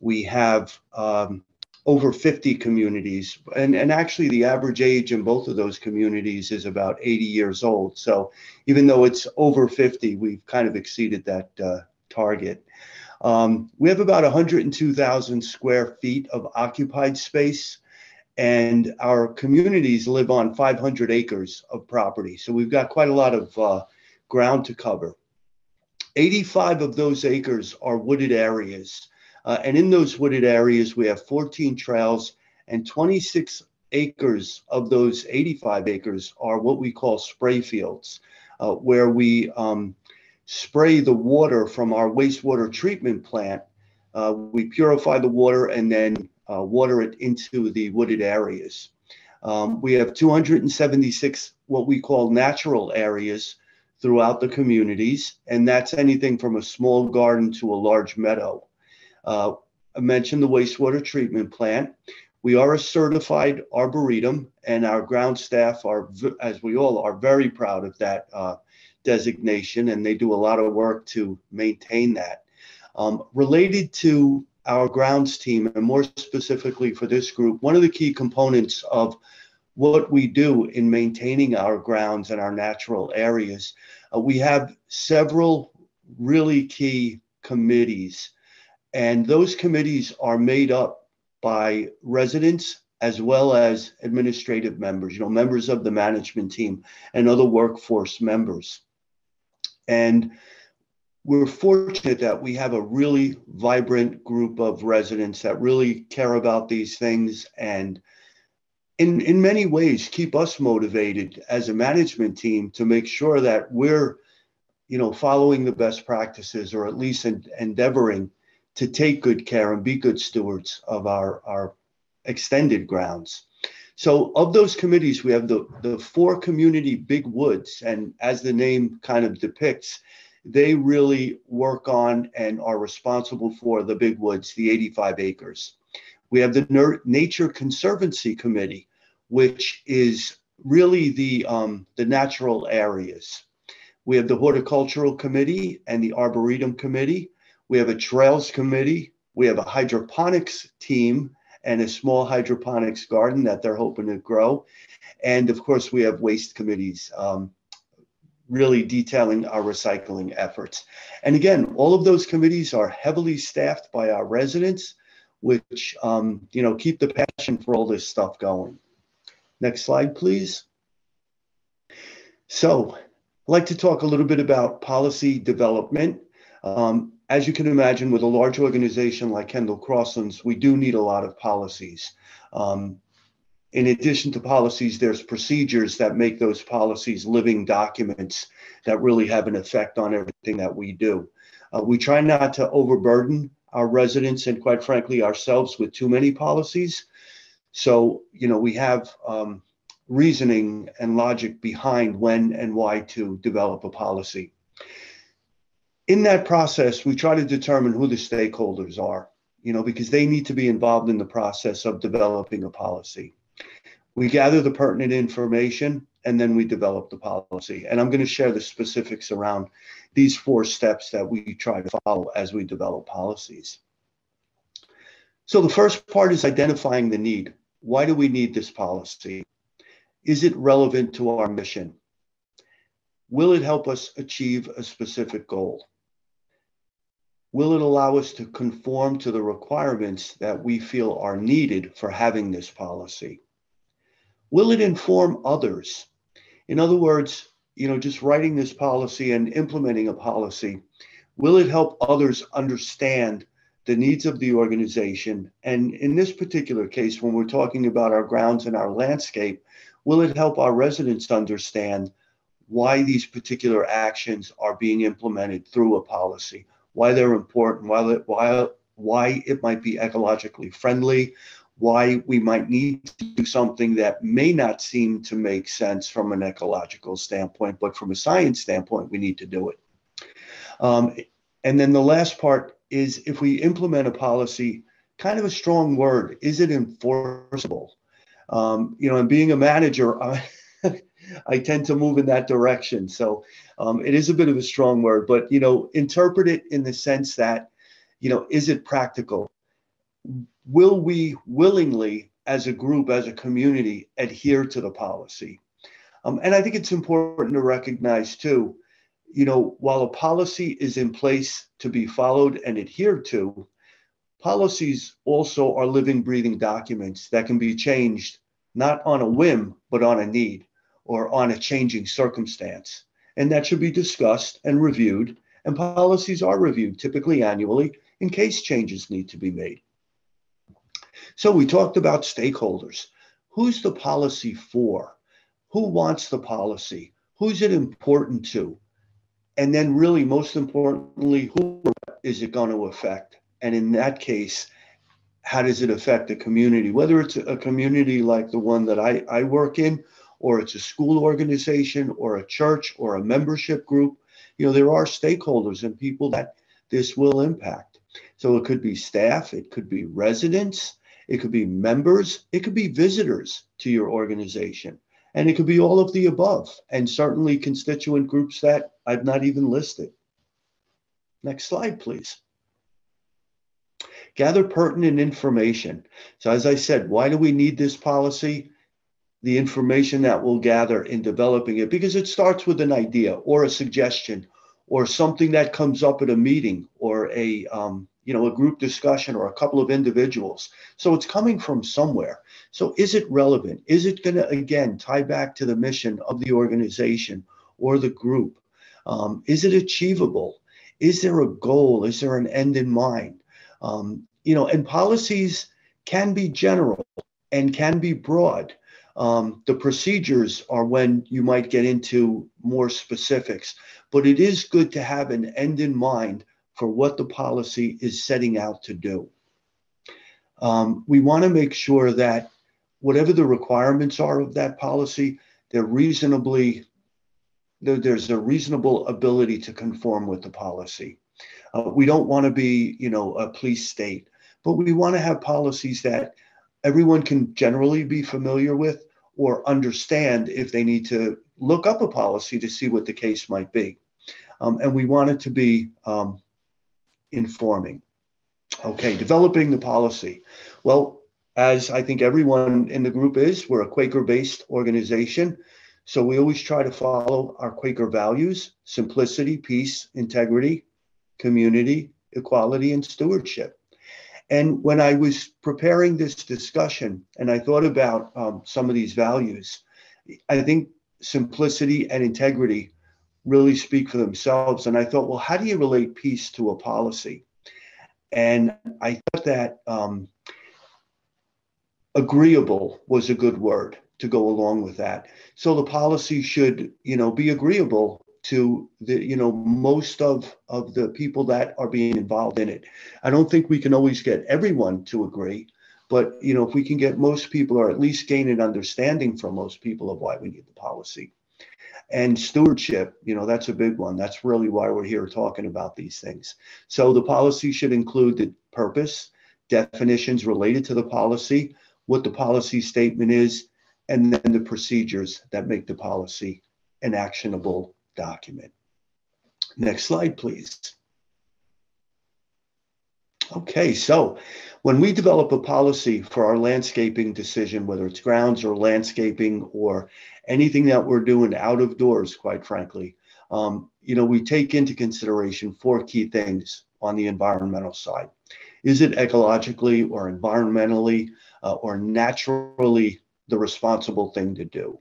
we have um, over 50 communities. And, and actually, the average age in both of those communities is about 80 years old. So even though it's over 50, we've kind of exceeded that uh, target. Um, we have about 102,000 square feet of occupied space, and our communities live on 500 acres of property. So we've got quite a lot of uh, ground to cover. 85 of those acres are wooded areas. Uh, and in those wooded areas, we have 14 trails and 26 acres of those 85 acres are what we call spray fields, uh, where we um, spray the water from our wastewater treatment plant. Uh, we purify the water and then uh, water it into the wooded areas. Um, we have 276 what we call natural areas throughout the communities, and that's anything from a small garden to a large meadow. Uh, I mentioned the wastewater treatment plant. We are a certified arboretum, and our ground staff are, as we all are, very proud of that uh, designation, and they do a lot of work to maintain that. Um, related to our grounds team, and more specifically for this group, one of the key components of what we do in maintaining our grounds and our natural areas, uh, we have several really key committees and those committees are made up by residents as well as administrative members, you know, members of the management team and other workforce members. And we're fortunate that we have a really vibrant group of residents that really care about these things and in, in many ways keep us motivated as a management team to make sure that we're you know following the best practices or at least endeavoring to take good care and be good stewards of our, our extended grounds. So of those committees, we have the, the four community big woods. And as the name kind of depicts, they really work on and are responsible for the big woods, the 85 acres. We have the Nature Conservancy Committee, which is really the, um, the natural areas. We have the Horticultural Committee and the Arboretum Committee. We have a trails committee. We have a hydroponics team and a small hydroponics garden that they're hoping to grow. And of course, we have waste committees um, really detailing our recycling efforts. And again, all of those committees are heavily staffed by our residents, which um, you know keep the passion for all this stuff going. Next slide, please. So, I'd like to talk a little bit about policy development. Um, as you can imagine, with a large organization like Kendal Crosslands, we do need a lot of policies. Um, in addition to policies, there's procedures that make those policies living documents that really have an effect on everything that we do. Uh, we try not to overburden our residents and, quite frankly, ourselves with too many policies. So, you know, we have um, reasoning and logic behind when and why to develop a policy in that process, we try to determine who the stakeholders are, you know, because they need to be involved in the process of developing a policy. We gather the pertinent information and then we develop the policy. And I'm going to share the specifics around these four steps that we try to follow as we develop policies. So the first part is identifying the need. Why do we need this policy? Is it relevant to our mission? Will it help us achieve a specific goal? Will it allow us to conform to the requirements that we feel are needed for having this policy? Will it inform others? In other words, you know, just writing this policy and implementing a policy, will it help others understand the needs of the organization. And in this particular case, when we're talking about our grounds and our landscape, will it help our residents understand why these particular actions are being implemented through a policy, why they're important, why, why, why it might be ecologically friendly, why we might need to do something that may not seem to make sense from an ecological standpoint, but from a science standpoint, we need to do it. Um, and then the last part is if we implement a policy, kind of a strong word, is it enforceable? Um, you know, and being a manager, I, I tend to move in that direction. So um, it is a bit of a strong word, but you know, interpret it in the sense that, you know, is it practical? Will we willingly, as a group, as a community, adhere to the policy? Um, and I think it's important to recognize too, you know, while a policy is in place to be followed and adhered to, policies also are living, breathing documents that can be changed not on a whim, but on a need or on a changing circumstance. And that should be discussed and reviewed. And policies are reviewed typically annually in case changes need to be made. So we talked about stakeholders. Who's the policy for? Who wants the policy? Who's it important to? And then, really, most importantly, who is it going to affect? And in that case, how does it affect the community? Whether it's a community like the one that I, I work in, or it's a school organization, or a church, or a membership group, you know, there are stakeholders and people that this will impact. So it could be staff, it could be residents, it could be members, it could be visitors to your organization, and it could be all of the above, and certainly constituent groups that I've not even listed. Next slide, please. Gather pertinent information. So, as I said, why do we need this policy? The information that we'll gather in developing it, because it starts with an idea or a suggestion or something that comes up at a meeting or a um, you know, a group discussion or a couple of individuals. So it's coming from somewhere. So is it relevant? Is it going to, again, tie back to the mission of the organization or the group? Um, is it achievable? Is there a goal? Is there an end in mind? Um, you know, and policies can be general and can be broad. Um, the procedures are when you might get into more specifics, but it is good to have an end in mind for what the policy is setting out to do. Um, we want to make sure that whatever the requirements are of that policy, they're reasonably, there's a reasonable ability to conform with the policy. Uh, we don't want to be, you know, a police state, but we want to have policies that everyone can generally be familiar with or understand if they need to look up a policy to see what the case might be. Um, and we want it to be um, informing. Okay, developing the policy. Well, as I think everyone in the group is, we're a Quaker based organization. So we always try to follow our Quaker values simplicity, peace, integrity, community, equality, and stewardship. And when I was preparing this discussion and I thought about um, some of these values, I think simplicity and integrity really speak for themselves. And I thought, well, how do you relate peace to a policy? And I thought that um, agreeable was a good word to go along with that. So the policy should, you know, be agreeable to the, you know, most of of the people that are being involved in it. I don't think we can always get everyone to agree, but you know, if we can get most people, or at least gain an understanding from most people of why we need the policy, and stewardship, you know, that's a big one. That's really why we're here talking about these things. So the policy should include the purpose, definitions related to the policy, what the policy statement is, and then the procedures that make the policy an actionable document. Next slide, please. Okay, so when we develop a policy for our landscaping decision, whether it's grounds or landscaping or anything that we're doing out of doors, quite frankly, um, you know, we take into consideration four key things on the environmental side. Is it ecologically or environmentally uh, or naturally the responsible thing to do?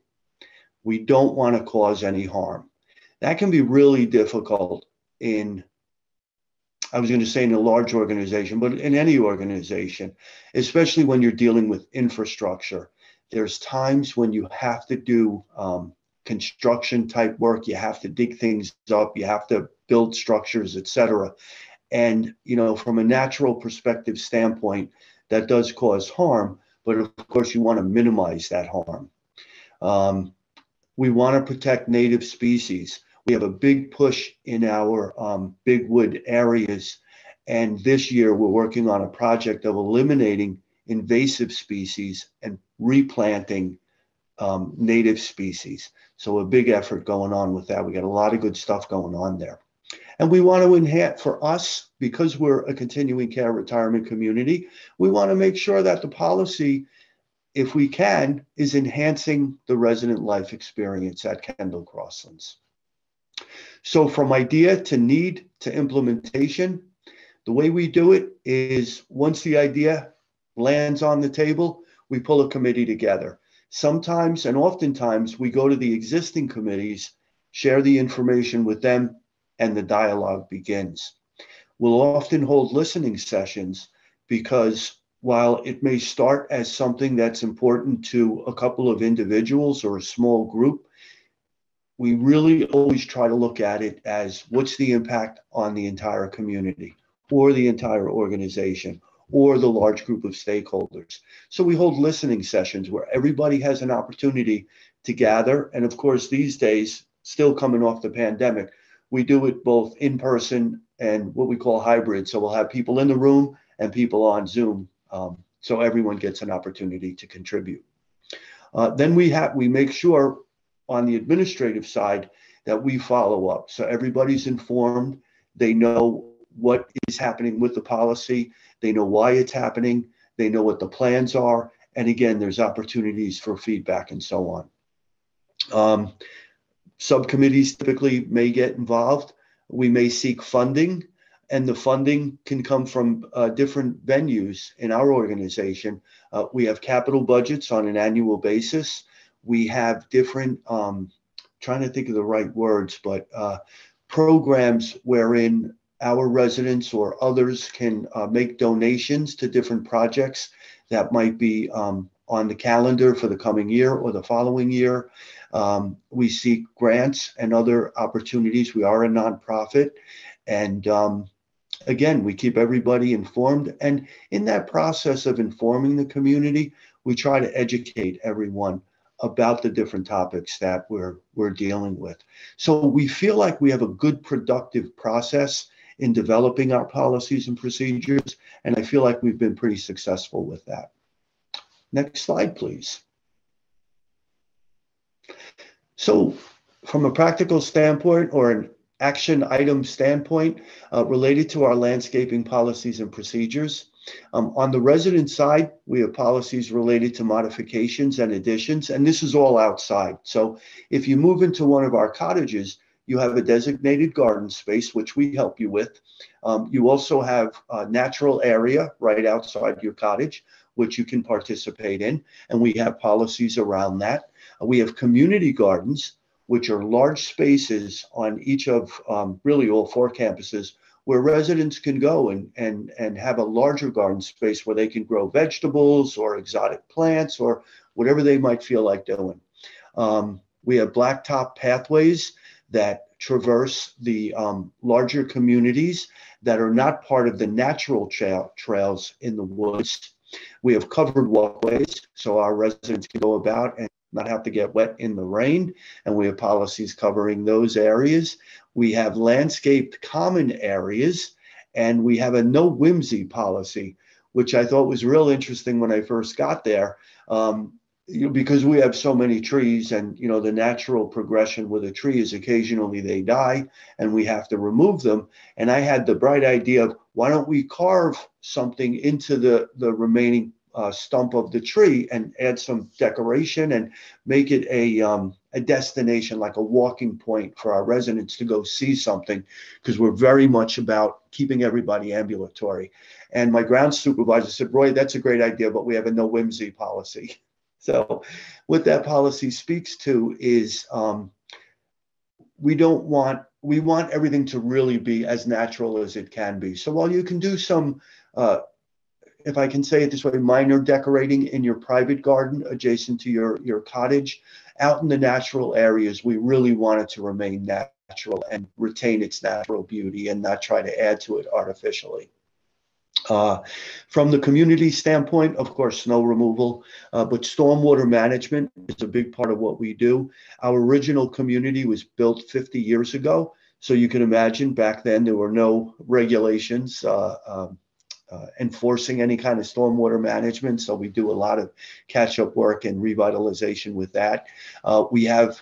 We don't want to cause any harm. That can be really difficult in I was going to say in a large organization, but in any organization, especially when you're dealing with infrastructure, there's times when you have to do um, construction type work. You have to dig things up. You have to build structures, etc. And you know, from a natural perspective standpoint, that does cause harm. But of course, you want to minimize that harm. Um, we want to protect native species. We have a big push in our um, big wood areas. And this year, we're working on a project of eliminating invasive species and replanting um, native species. So a big effort going on with that. We got a lot of good stuff going on there. And we want to enhance for us, because we're a continuing care retirement community, we want to make sure that the policy, if we can, is enhancing the resident life experience at Kendal Crosslands. So from idea to need to implementation, the way we do it is once the idea lands on the table, we pull a committee together. Sometimes and oftentimes we go to the existing committees, share the information with them, and the dialogue begins. We'll often hold listening sessions because while it may start as something that's important to a couple of individuals or a small group, we really always try to look at it as what's the impact on the entire community or the entire organization or the large group of stakeholders. So we hold listening sessions where everybody has an opportunity to gather. And of course, these days, still coming off the pandemic, we do it both in person and what we call hybrid. So we'll have people in the room and people on Zoom. Um, so everyone gets an opportunity to contribute. Uh, then we have we make sure on the administrative side that we follow up. So everybody's informed. They know what is happening with the policy. They know why it's happening. They know what the plans are. And again, there's opportunities for feedback and so on. Um, subcommittees typically may get involved. We may seek funding, and the funding can come from uh, different venues in our organization. Uh, we have capital budgets on an annual basis. We have different, um, trying to think of the right words, but uh, programs wherein our residents or others can uh, make donations to different projects that might be um, on the calendar for the coming year or the following year. Um, we seek grants and other opportunities. We are a nonprofit. And um, again, we keep everybody informed. And in that process of informing the community, we try to educate everyone about the different topics that we're, we're dealing with. So we feel like we have a good, productive process in developing our policies and procedures. And I feel like we've been pretty successful with that. Next slide, please. So from a practical standpoint or an action item standpoint uh, related to our landscaping policies and procedures, um, on the resident side, we have policies related to modifications and additions, and this is all outside. So if you move into one of our cottages, you have a designated garden space, which we help you with. Um, you also have a natural area right outside your cottage, which you can participate in. And we have policies around that. Uh, we have community gardens, which are large spaces on each of um, really all four campuses where residents can go and, and, and have a larger garden space where they can grow vegetables or exotic plants or whatever they might feel like doing. Um, we have blacktop pathways that traverse the um, larger communities that are not part of the natural tra- trails in the woods. We have covered walkways so our residents can go about and not have to get wet in the rain. And we have policies covering those areas. We have landscaped common areas and we have a no whimsy policy, which I thought was real interesting when I first got there. Um, you know, because we have so many trees and you know the natural progression with a tree is occasionally they die and we have to remove them and i had the bright idea of why don't we carve something into the the remaining uh, stump of the tree and add some decoration and make it a um, a destination like a walking point for our residents to go see something because we're very much about keeping everybody ambulatory and my ground supervisor said roy that's a great idea but we have a no whimsy policy So, what that policy speaks to is um, we don't want we want everything to really be as natural as it can be. So while you can do some, uh, if I can say it this way, minor decorating in your private garden adjacent to your, your cottage, out in the natural areas, we really want it to remain natural and retain its natural beauty and not try to add to it artificially. Uh, from the community standpoint, of course, snow removal, uh, but stormwater management is a big part of what we do. Our original community was built 50 years ago. So you can imagine back then there were no regulations uh, um, uh, enforcing any kind of stormwater management. So we do a lot of catch up work and revitalization with that. Uh, we have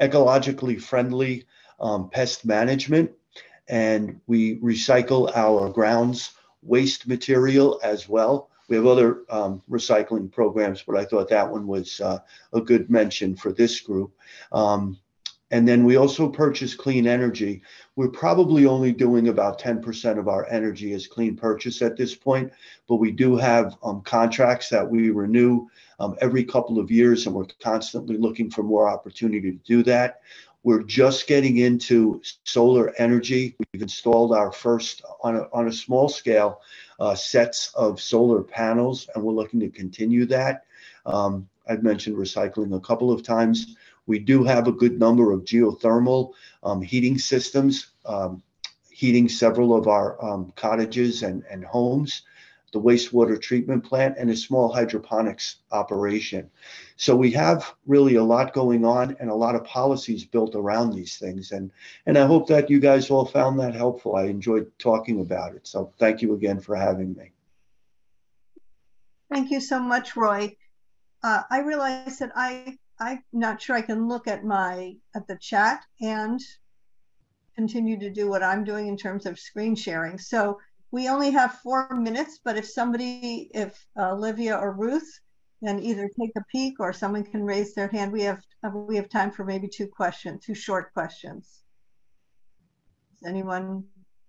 ecologically friendly um, pest management and we recycle our grounds waste material as well. We have other um, recycling programs, but I thought that one was uh, a good mention for this group. Um, and then we also purchase clean energy. We're probably only doing about 10% of our energy as clean purchase at this point, but we do have um, contracts that we renew um, every couple of years, and we're constantly looking for more opportunity to do that. We're just getting into solar energy. We've installed our first, on a, on a small scale, uh, sets of solar panels, and we're looking to continue that. Um, I've mentioned recycling a couple of times. We do have a good number of geothermal um, heating systems, um, heating several of our um, cottages and, and homes the wastewater treatment plant, and a small hydroponics operation. So we have really a lot going on and a lot of policies built around these things. And, and I hope that you guys all found that helpful. I enjoyed talking about it. So thank you again for having me. Thank you so much, Roy. Uh, I realize that I I'm not sure I can look at my at the chat and continue to do what I'm doing in terms of screen sharing. So we only have four minutes, but if somebody, if uh, Olivia or Ruth can either take a peek or someone can raise their hand, we have uh, we have time for maybe two questions, two short questions. Does anyone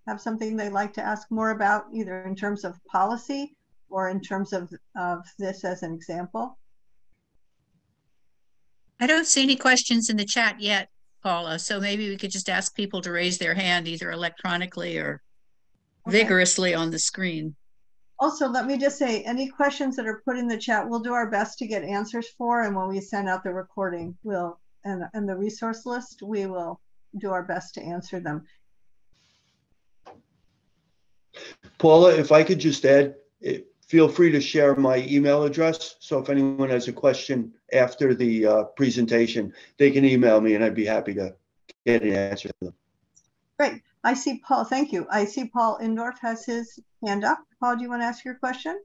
have something they'd like to ask more about, either in terms of policy or in terms of, of this as an example? I don't see any questions in the chat yet, Paula. So maybe we could just ask people to raise their hand either electronically or okay. vigorously on the screen. Also, let me just say, any questions that are put in the chat, we'll do our best to get answers for. And when we send out the recording, we'll, and, and the resource list, we will do our best to answer them. Paula, if I could just add, eh, feel free to share my email address. So if anyone has a question after the uh, presentation, they can email me and I'd be happy to get an answer to them. Great. I see Paul. Thank you. I see Paul Indorf has his hand up. Paul, do you want to ask your question?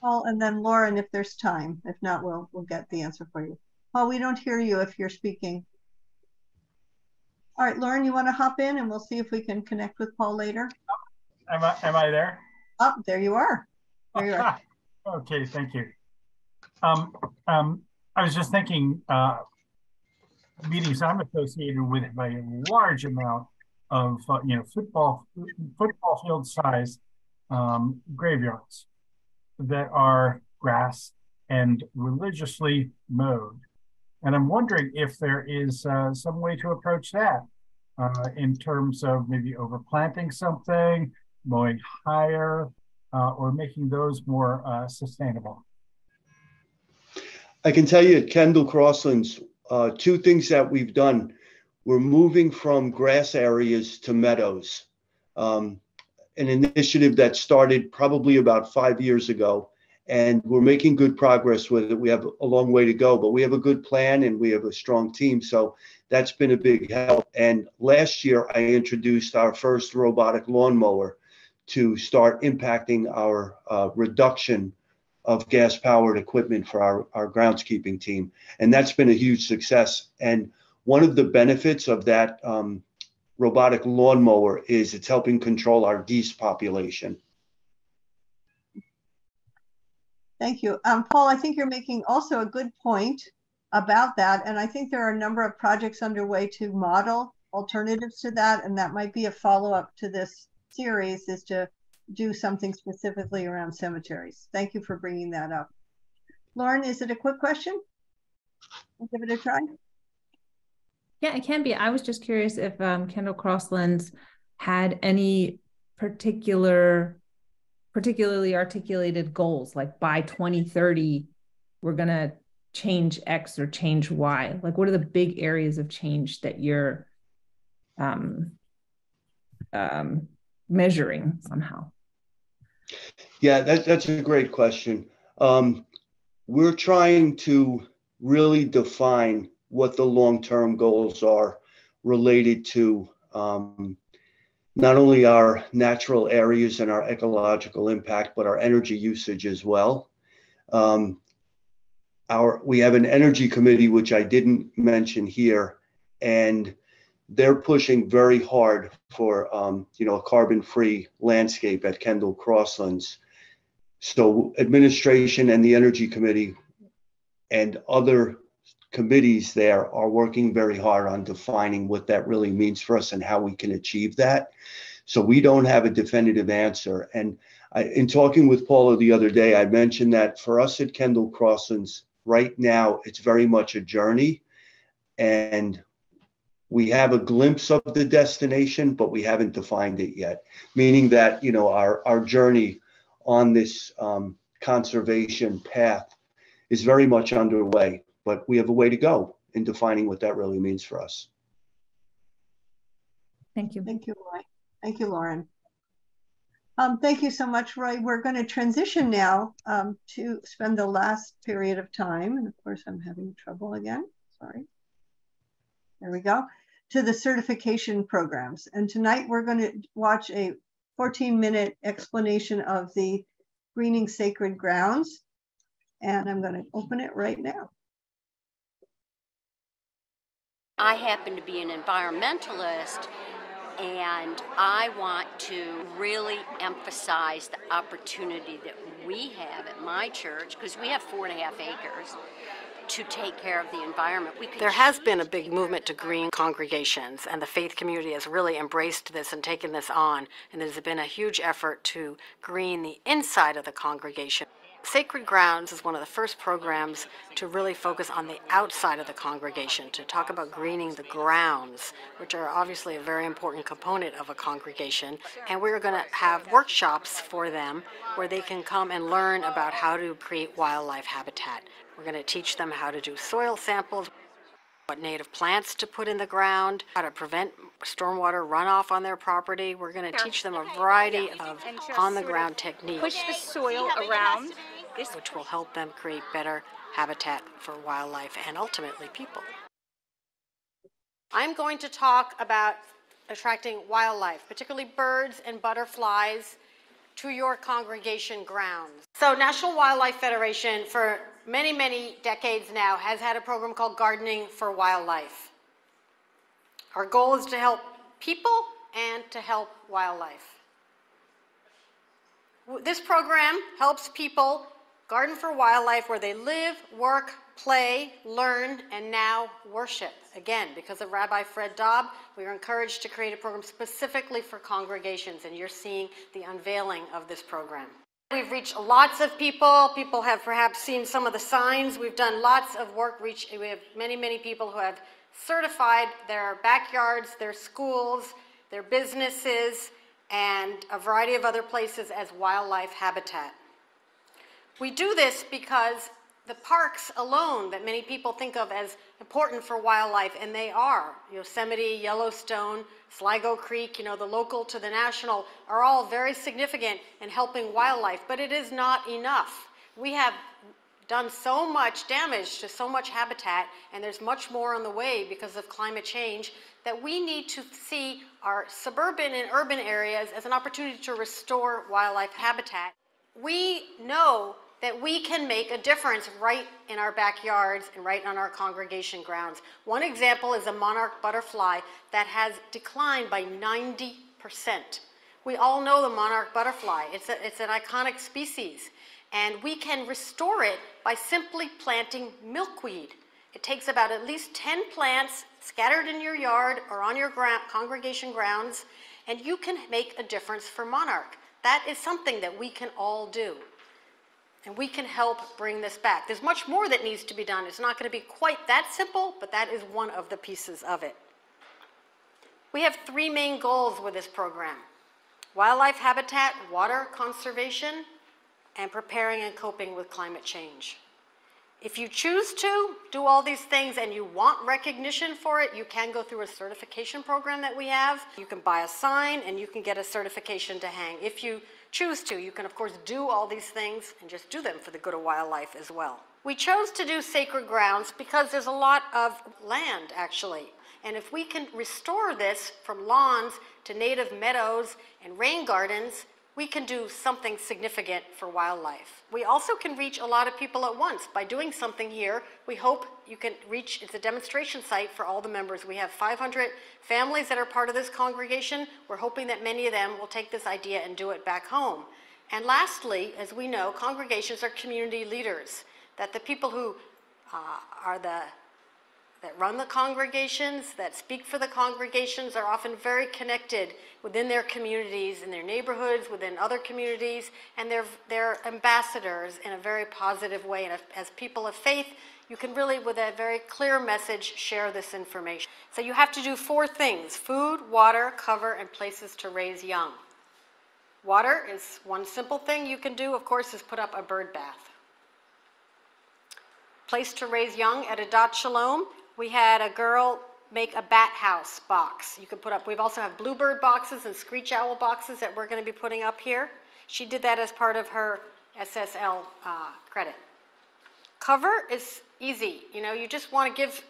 Paul, and then Lauren, if there's time. If not, we'll we'll get the answer for you. Paul, we don't hear you if you're speaking. All right, Lauren, you want to hop in and we'll see if we can connect with Paul later? Am I, am I there? Oh, there you are. There you are. okay, thank you. Um, um, I was just thinking, uh, meetings I'm associated with a large amount of uh, you know football football field size um, graveyards that are grass and religiously mowed. And I'm wondering if there is uh, some way to approach that uh, in terms of maybe overplanting something, mowing higher, uh, or making those more uh, sustainable. I can tell you at Kendal Crosslands, uh, two things that we've done. We're moving from grass areas to meadows. Um, an initiative that started probably about five years ago, and we're making good progress with it. We have a long way to go, but we have a good plan and we have a strong team. So that's been a big help. And last year, I introduced our first robotic lawnmower to start impacting our uh, reduction of gas powered equipment for our, our groundskeeping team. And that's been a huge success. And one of the benefits of that um, robotic lawnmower is it's helping control our geese population. Thank you. Um, Paul, I think you're making also a good point about that. And I think there are a number of projects underway to model alternatives to that. And that might be a follow up to this series is to do something specifically around cemeteries. Thank you for bringing that up. Lauren, is it a quick question? I'll give it a try. Yeah, it can be. I was just curious if um, Kendal Crosslands had any particular, particularly articulated goals, like by 2030, we're going to change X or change Y. Like, what are the big areas of change that you're um, um, measuring somehow? Yeah, that, that's a great question. Um, we're trying to really define what the long-term goals are related to um, not only our natural areas and our ecological impact, but our energy usage as well. Um, our we have an energy committee which I didn't mention here, and they're pushing very hard for um, you know a carbon-free landscape at Kendal Crosslands. So administration and the energy committee and other committees there are working very hard on defining what that really means for us and how we can achieve that. So we don't have a definitive answer. And I, in talking with Paula the other day, I mentioned that for us at Kendal Crosslands, right now, it's very much a journey. And we have a glimpse of the destination, but we haven't defined it yet. Meaning that, you know, our, our journey on this um, conservation path is very much underway but we have a way to go in defining what that really means for us. Thank you. Thank you, Roy. Thank you, Lauren. Um, thank you so much, Roy. We're going to transition now um, to spend the last period of time. And of course, I'm having trouble again. Sorry. There we go. To the certification programs. And tonight we're going to watch a 14 minute explanation of the greening sacred grounds. And I'm going to open it right now. I happen to be an environmentalist and I want to really emphasize the opportunity that we have at my church because we have four and a half acres to take care of the environment. there has been a big movement to green congregations, and the faith community has really embraced this and taken this on. And there's been a huge effort to green the inside of the congregation. Sacred Grounds is one of the first programs to really focus on the outside of the congregation, to talk about greening the grounds, which are obviously a very important component of a congregation. And we're going to have workshops for them where they can come and learn about how to create wildlife habitat. We're going to teach them how to do soil samples, what native plants to put in the ground, how to prevent stormwater runoff on their property. We're going to teach them a variety of on-the-ground techniques. Push the soil around which will help them create better habitat for wildlife and ultimately people. I'm going to talk about attracting wildlife, particularly birds and butterflies, to your congregation grounds. So National Wildlife Federation for many, many decades now has had a program called Gardening for Wildlife. Our goal is to help people and to help wildlife. This program helps people Garden for Wildlife, where they live, work, play, learn, and now worship. Again, because of Rabbi Fred Dobb, we are encouraged to create a program specifically for congregations, and you're seeing the unveiling of this program. We've reached lots of people. People have perhaps seen some of the signs. We've done lots of work. Reach, we have many, many people who have certified their backyards, their schools, their businesses, and a variety of other places as wildlife habitat. We do this because the parks alone that many people think of as important for wildlife, and they are, Yosemite, Yellowstone, Sligo Creek, you know, the local to the national, are all very significant in helping wildlife, but it is not enough. We have done so much damage to so much habitat, and there's much more on the way because of climate change, that we need to see our suburban and urban areas as an opportunity to restore wildlife habitat. We know that we can make a difference right in our backyards and right on our congregation grounds. One example is a monarch butterfly that has declined by 90%. We all know the monarch butterfly. It's, a, it's an iconic species. And we can restore it by simply planting milkweed. It takes about at least 10 plants scattered in your yard or on your congregation grounds, and you can make a difference for monarch. That is something that we can all do. And we can help bring this back. There's much more that needs to be done. It's not going to be quite that simple, but that is one of the pieces of it. We have three main goals with this program wildlife habitat, water conservation, and preparing and coping with climate change. If you choose to do all these things and you want recognition for it, you can go through a certification program that we have. You can buy a sign and you can get a certification to hang. If you choose to, you can of course do all these things and just do them for the good of wildlife as well. We chose to do sacred grounds because there's a lot of land actually. And if we can restore this from lawns to native meadows and rain gardens, we can do something significant for wildlife. We also can reach a lot of people at once. By doing something here, we hope you can reach, it's a demonstration site for all the members. We have 500 families that are part of this congregation. We're hoping that many of them will take this idea and do it back home. And lastly, as we know, congregations are community leaders, that the people who uh, are the that run the congregations, that speak for the congregations, are often very connected within their communities, in their neighborhoods, within other communities, and they're, they're ambassadors in a very positive way. And as people of faith, you can really, with a very clear message, share this information. So you have to do four things food, water, cover, and places to raise young. Water is one simple thing you can do, of course, is put up a bird bath. Place to raise young at Adat Shalom we had a girl make a bat house box. You could put up, we've also have bluebird boxes and screech owl boxes that we're going to be putting up here. She did that as part of her SSL uh, credit. Cover is easy. You know, you just want to give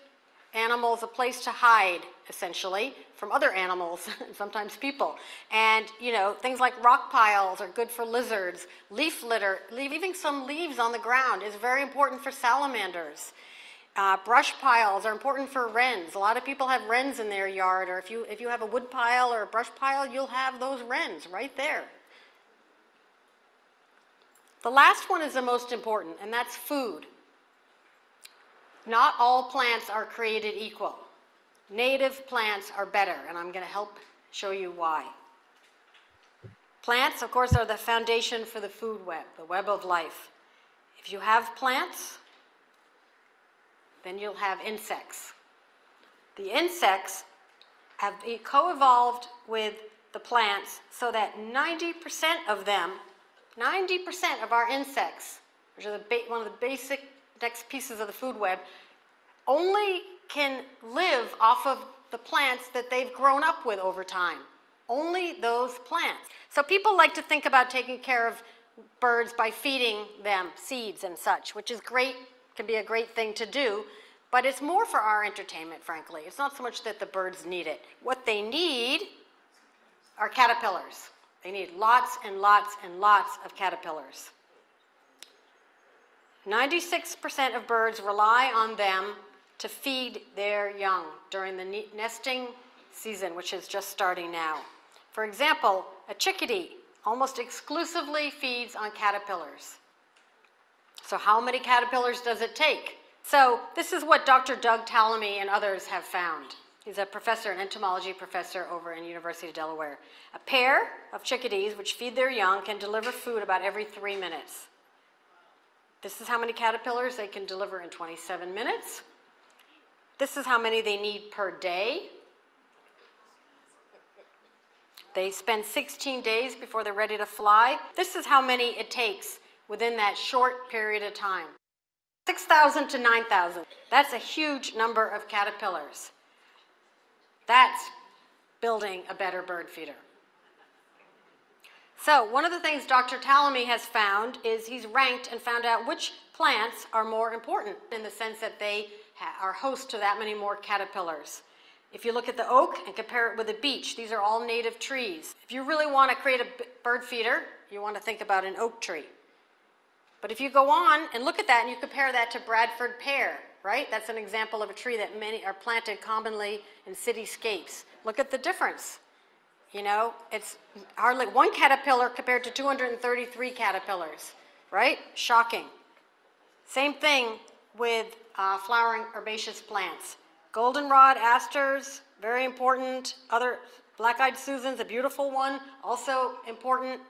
animals a place to hide, essentially, from other animals, sometimes people. And, you know, things like rock piles are good for lizards. Leaf litter, leaving some leaves on the ground is very important for salamanders. Uh, brush piles are important for wrens. A lot of people have wrens in their yard, or if you, if you have a wood pile or a brush pile, you'll have those wrens right there. The last one is the most important, and that's food. Not all plants are created equal. Native plants are better, and I'm going to help show you why. Plants, of course, are the foundation for the food web, the web of life. If you have plants, then you'll have insects. The insects have co-evolved with the plants so that 90% of them, 90% of our insects, which are one of the basic next pieces of the food web, only can live off of the plants that they've grown up with over time. Only those plants. So people like to think about taking care of birds by feeding them seeds and such, which is great can be a great thing to do, but it's more for our entertainment, frankly. It's not so much that the birds need it. What they need are caterpillars. They need lots and lots and lots of caterpillars. 96% of birds rely on them to feed their young during the nesting season, which is just starting now. For example, a chickadee almost exclusively feeds on caterpillars. So how many caterpillars does it take? So this is what Dr. Doug Tallamy and others have found. He's a professor, an entomology professor over in University of Delaware. A pair of chickadees which feed their young can deliver food about every three minutes. This is how many caterpillars they can deliver in 27 minutes. This is how many they need per day. They spend 16 days before they're ready to fly. This is how many it takes within that short period of time. 6,000 to 9,000. That's a huge number of caterpillars. That's building a better bird feeder. So one of the things Dr. Tallamy has found is he's ranked and found out which plants are more important in the sense that they are host to that many more caterpillars. If you look at the oak and compare it with the beech, these are all native trees. If you really want to create a bird feeder, you want to think about an oak tree. But if you go on and look at that and you compare that to Bradford pear, right? That's an example of a tree that many are planted commonly in cityscapes. Look at the difference. You know, it's hardly one caterpillar compared to 233 caterpillars, right? Shocking. Same thing with uh, flowering herbaceous plants. Goldenrod asters, very important. Other black-eyed Susans, a beautiful one, also important.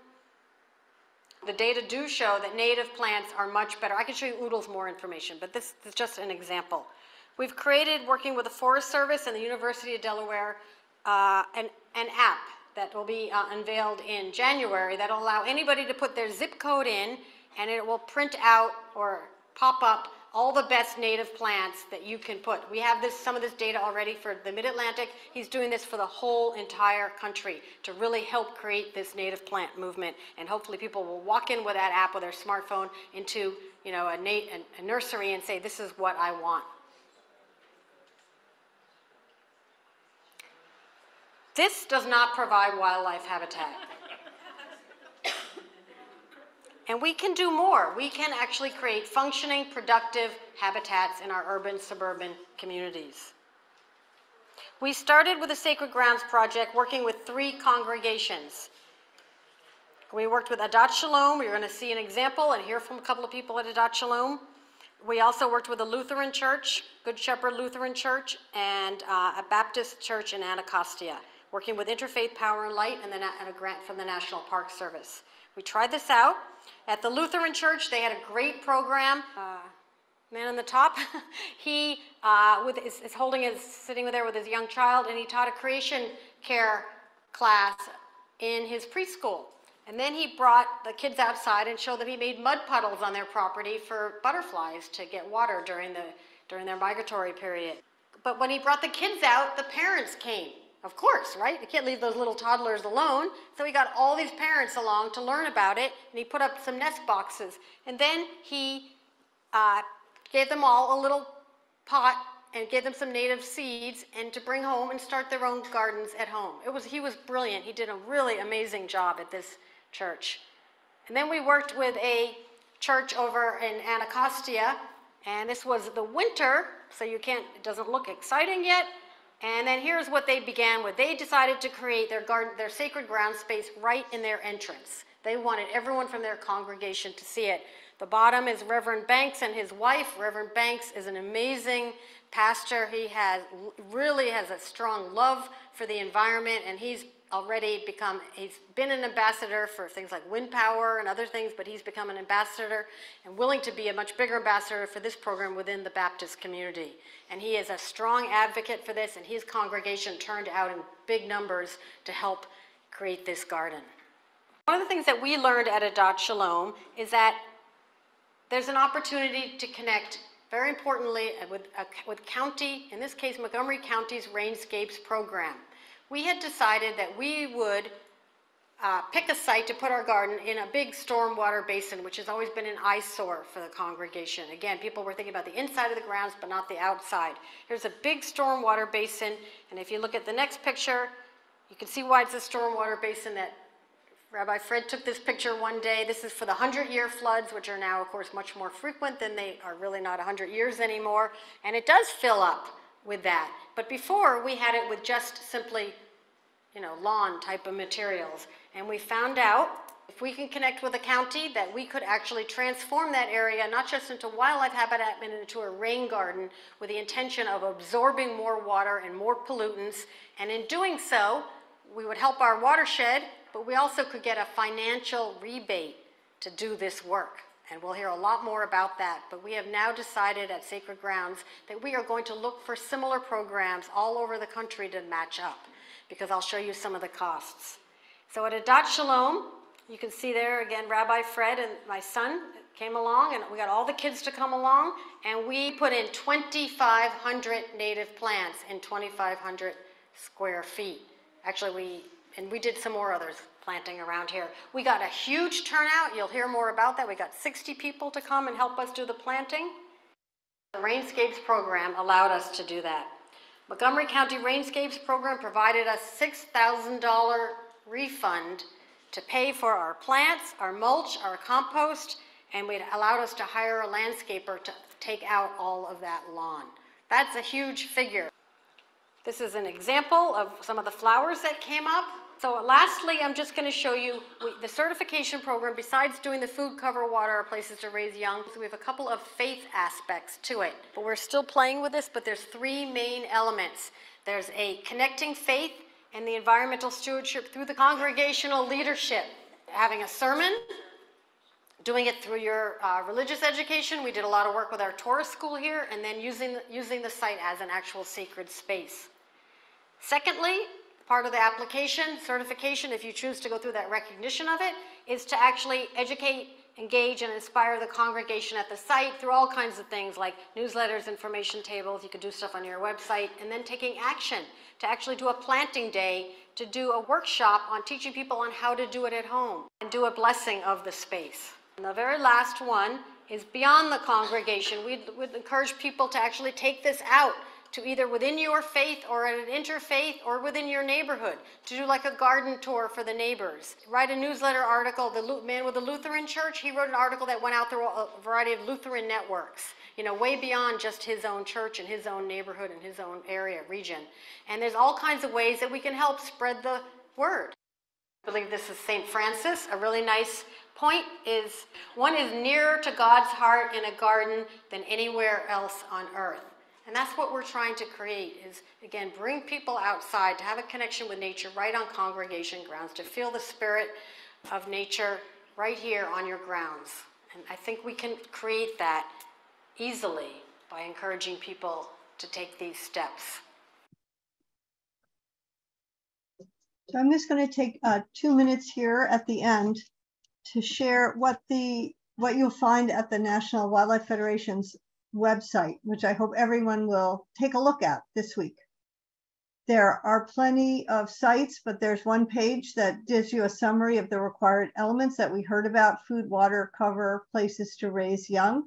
The data do show that native plants are much better. I can show you oodles more information, but this is just an example. We've created, working with the Forest Service and the University of Delaware, uh, an, an app that will be uh, unveiled in January that'll allow anybody to put their zip code in and it will print out or pop up all the best native plants that you can put. We have this, some of this data already for the Mid-Atlantic. He's doing this for the whole entire country to really help create this native plant movement. And hopefully people will walk in with that app with their smartphone into, you know, a, a, a nursery and say, this is what I want. This does not provide wildlife habitat. And we can do more. We can actually create functioning, productive habitats in our urban, suburban communities. We started with the Sacred Grounds Project working with three congregations. We worked with Adat Shalom. You're going to see an example and hear from a couple of people at Adat Shalom. We also worked with a Lutheran church, Good Shepherd Lutheran Church, and uh, a Baptist church in Anacostia, working with Interfaith Power and Light and, the, and a grant from the National Park Service. We tried this out. At the Lutheran Church, they had a great program. Uh, man on the top, he uh, with, is, is, holding his, sitting there with his young child, and he taught a creation care class in his preschool. And then he brought the kids outside and showed them he made mud puddles on their property for butterflies to get water during, the, during their migratory period. But when he brought the kids out, the parents came. Of course, right? You can't leave those little toddlers alone. So he got all these parents along to learn about it, and he put up some nest boxes. And then he uh, gave them all a little pot and gave them some native seeds and to bring home and start their own gardens at home. It was, he was brilliant. He did a really amazing job at this church. And then we worked with a church over in Anacostia, and this was the winter, so you can't, it doesn't look exciting yet, and then here's what they began with. They decided to create their garden, their sacred ground space right in their entrance. They wanted everyone from their congregation to see it. The bottom is Reverend Banks and his wife. Reverend Banks is an amazing pastor. He has really has a strong love for the environment, and he's already become, he's been an ambassador for things like wind power and other things, but he's become an ambassador and willing to be a much bigger ambassador for this program within the Baptist community. And he is a strong advocate for this, and his congregation turned out in big numbers to help create this garden. One of the things that we learned at Adat Shalom is that there's an opportunity to connect very importantly with, uh, with county, in this case Montgomery County's Rainscapes program we had decided that we would uh, pick a site to put our garden in a big stormwater basin, which has always been an eyesore for the congregation. Again, people were thinking about the inside of the grounds, but not the outside. Here's a big stormwater basin, and if you look at the next picture, you can see why it's a stormwater basin that Rabbi Fred took this picture one day. This is for the 100-year floods, which are now, of course, much more frequent than they are really not 100 years anymore. And it does fill up with that. But before, we had it with just simply, you know, lawn type of materials. And we found out if we can connect with a county that we could actually transform that area not just into wildlife habitat but into a rain garden with the intention of absorbing more water and more pollutants. And in doing so, we would help our watershed, but we also could get a financial rebate to do this work. And we'll hear a lot more about that. But we have now decided at Sacred Grounds that we are going to look for similar programs all over the country to match up because I'll show you some of the costs. So at Adat Shalom, you can see there again, Rabbi Fred and my son came along and we got all the kids to come along and we put in 2,500 native plants in 2,500 square feet. Actually, we, and we did some more others planting around here. We got a huge turnout. You'll hear more about that. We got 60 people to come and help us do the planting. The Rainscapes program allowed us to do that. Montgomery County Rainscapes program provided us $6,000 refund to pay for our plants, our mulch, our compost, and it allowed us to hire a landscaper to take out all of that lawn. That's a huge figure. This is an example of some of the flowers that came up. So lastly, I'm just going to show you the certification program, besides doing the food, cover, water, places to raise young, so we have a couple of faith aspects to it. But we're still playing with this, but there's three main elements. There's a connecting faith and the environmental stewardship through the congregational leadership. Having a sermon, doing it through your uh, religious education. We did a lot of work with our Torah school here, and then using, using the site as an actual sacred space. Secondly, part of the application, certification, if you choose to go through that recognition of it, is to actually educate, engage, and inspire the congregation at the site through all kinds of things like newsletters, information tables, you could do stuff on your website, and then taking action to actually do a planting day, to do a workshop on teaching people on how to do it at home, and do a blessing of the space. And the very last one is beyond the congregation. We would encourage people to actually take this out to either within your faith or at an interfaith or within your neighborhood to do like a garden tour for the neighbors. Write a newsletter article. The man with the Lutheran church, he wrote an article that went out through a variety of Lutheran networks, you know, way beyond just his own church and his own neighborhood and his own area, region. And there's all kinds of ways that we can help spread the word. I believe this is St. Francis, a really nice point is one is nearer to God's heart in a garden than anywhere else on earth. And that's what we're trying to create is again bring people outside to have a connection with nature right on congregation grounds to feel the spirit of nature right here on your grounds. And I think we can create that easily by encouraging people to take these steps. So I'm just going to take uh, two minutes here at the end to share what the what you'll find at the National Wildlife Federation's website, which I hope everyone will take a look at this week. There are plenty of sites, but there's one page that gives you a summary of the required elements that we heard about, food, water, cover, places to raise young.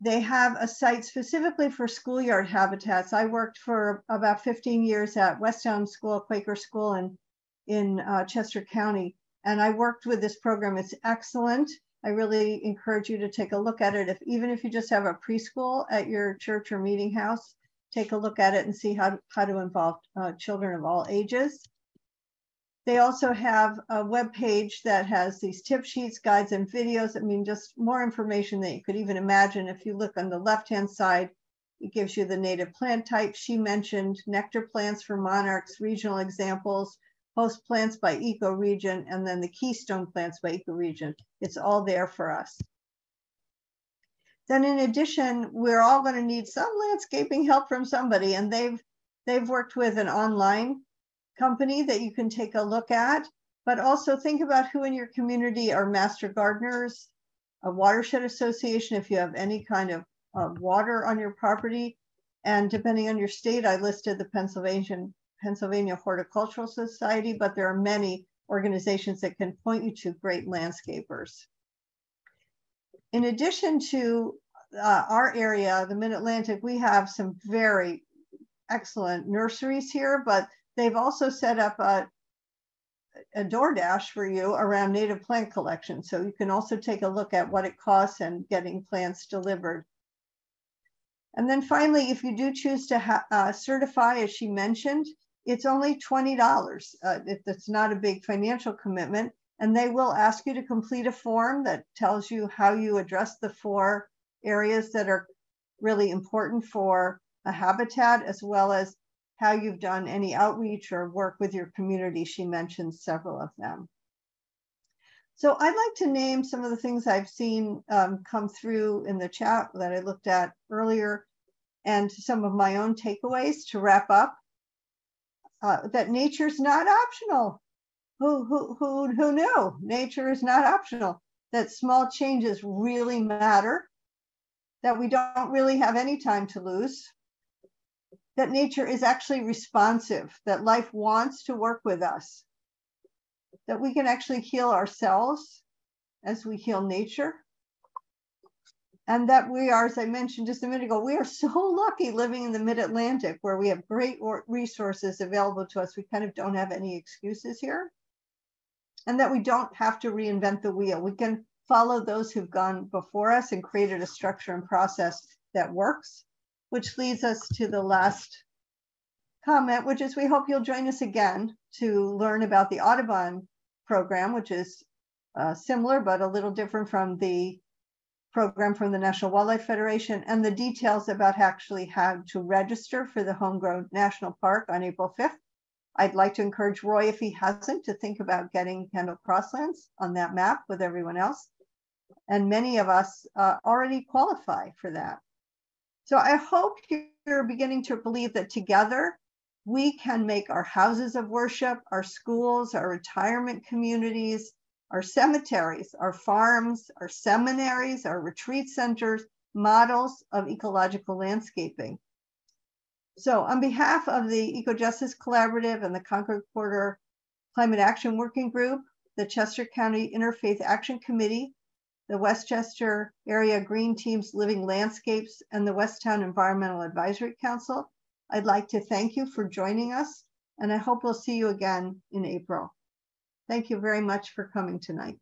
They have a site specifically for schoolyard habitats. I worked for about 15 years at Westtown School, Quaker School in, in uh, Chester County. And I worked with this program. It's excellent. I really encourage you to take a look at it. If even if you just have a preschool at your church or meeting house, take a look at it and see how, how to involve uh, children of all ages. They also have a web page that has these tip sheets, guides, and videos. I mean, just more information than you could even imagine. If you look on the left-hand side, it gives you the native plant type. She mentioned nectar plants for monarchs, regional examples, host plants by ecoregion, and then the keystone plants by ecoregion. It's all there for us. Then in addition, we're all going to need some landscaping help from somebody, and they've they've worked with an online company that you can take a look at, but also think about who in your community are master gardeners, a watershed association if you have any kind of uh, water on your property. And depending on your state, I listed the Pennsylvania Pennsylvania Horticultural Society, but there are many organizations that can point you to great landscapers. In addition to uh, our area, the Mid-Atlantic, we have some very excellent nurseries here, but they've also set up a, a DoorDash for you around native plant collection. So you can also take a look at what it costs and getting plants delivered. And then finally, if you do choose to uh, certify, as she mentioned, it's only $20. Uh, it, it's not a big financial commitment. And they will ask you to complete a form that tells you how you address the four areas that are really important for a habitat, as well as how you've done any outreach or work with your community. She mentioned several of them. So I'd like to name some of the things I've seen um, come through in the chat that I looked at earlier and some of my own takeaways to wrap up uh, that nature's not optional. Who, who, who, who knew? Nature is not optional. That small changes really matter. That we don't really have any time to lose. That nature is actually responsive. That life wants to work with us. That we can actually heal ourselves as we heal nature and that we are, as I mentioned just a minute ago, we are so lucky living in the mid Atlantic where we have great resources available to us. We kind of don't have any excuses here. And that we don't have to reinvent the wheel. We can follow those who've gone before us and created a structure and process that works, which leads us to the last comment, which is we hope you'll join us again to learn about the Audubon program, which is uh, similar but a little different from the program from the National Wildlife Federation and the details about actually how to register for the Homegrown National Park on April 5th. I'd like to encourage Roy, if he hasn't, to think about getting Kendal Crosslands on that map with everyone else. And many of us uh, already qualify for that. So I hope you're beginning to believe that together we can make our houses of worship, our schools, our retirement communities, our cemeteries, our farms, our seminaries, our retreat centers, models of ecological landscaping. So on behalf of the Eco Justice Collaborative and the Concord Quarter Climate Action Working Group, the Chester County Interfaith Action Committee, the West Chester Area Green Team's Living Landscapes, and the Westtown Environmental Advisory Council, I'd like to thank you for joining us, and I hope we'll see you again in April. Thank you very much for coming tonight.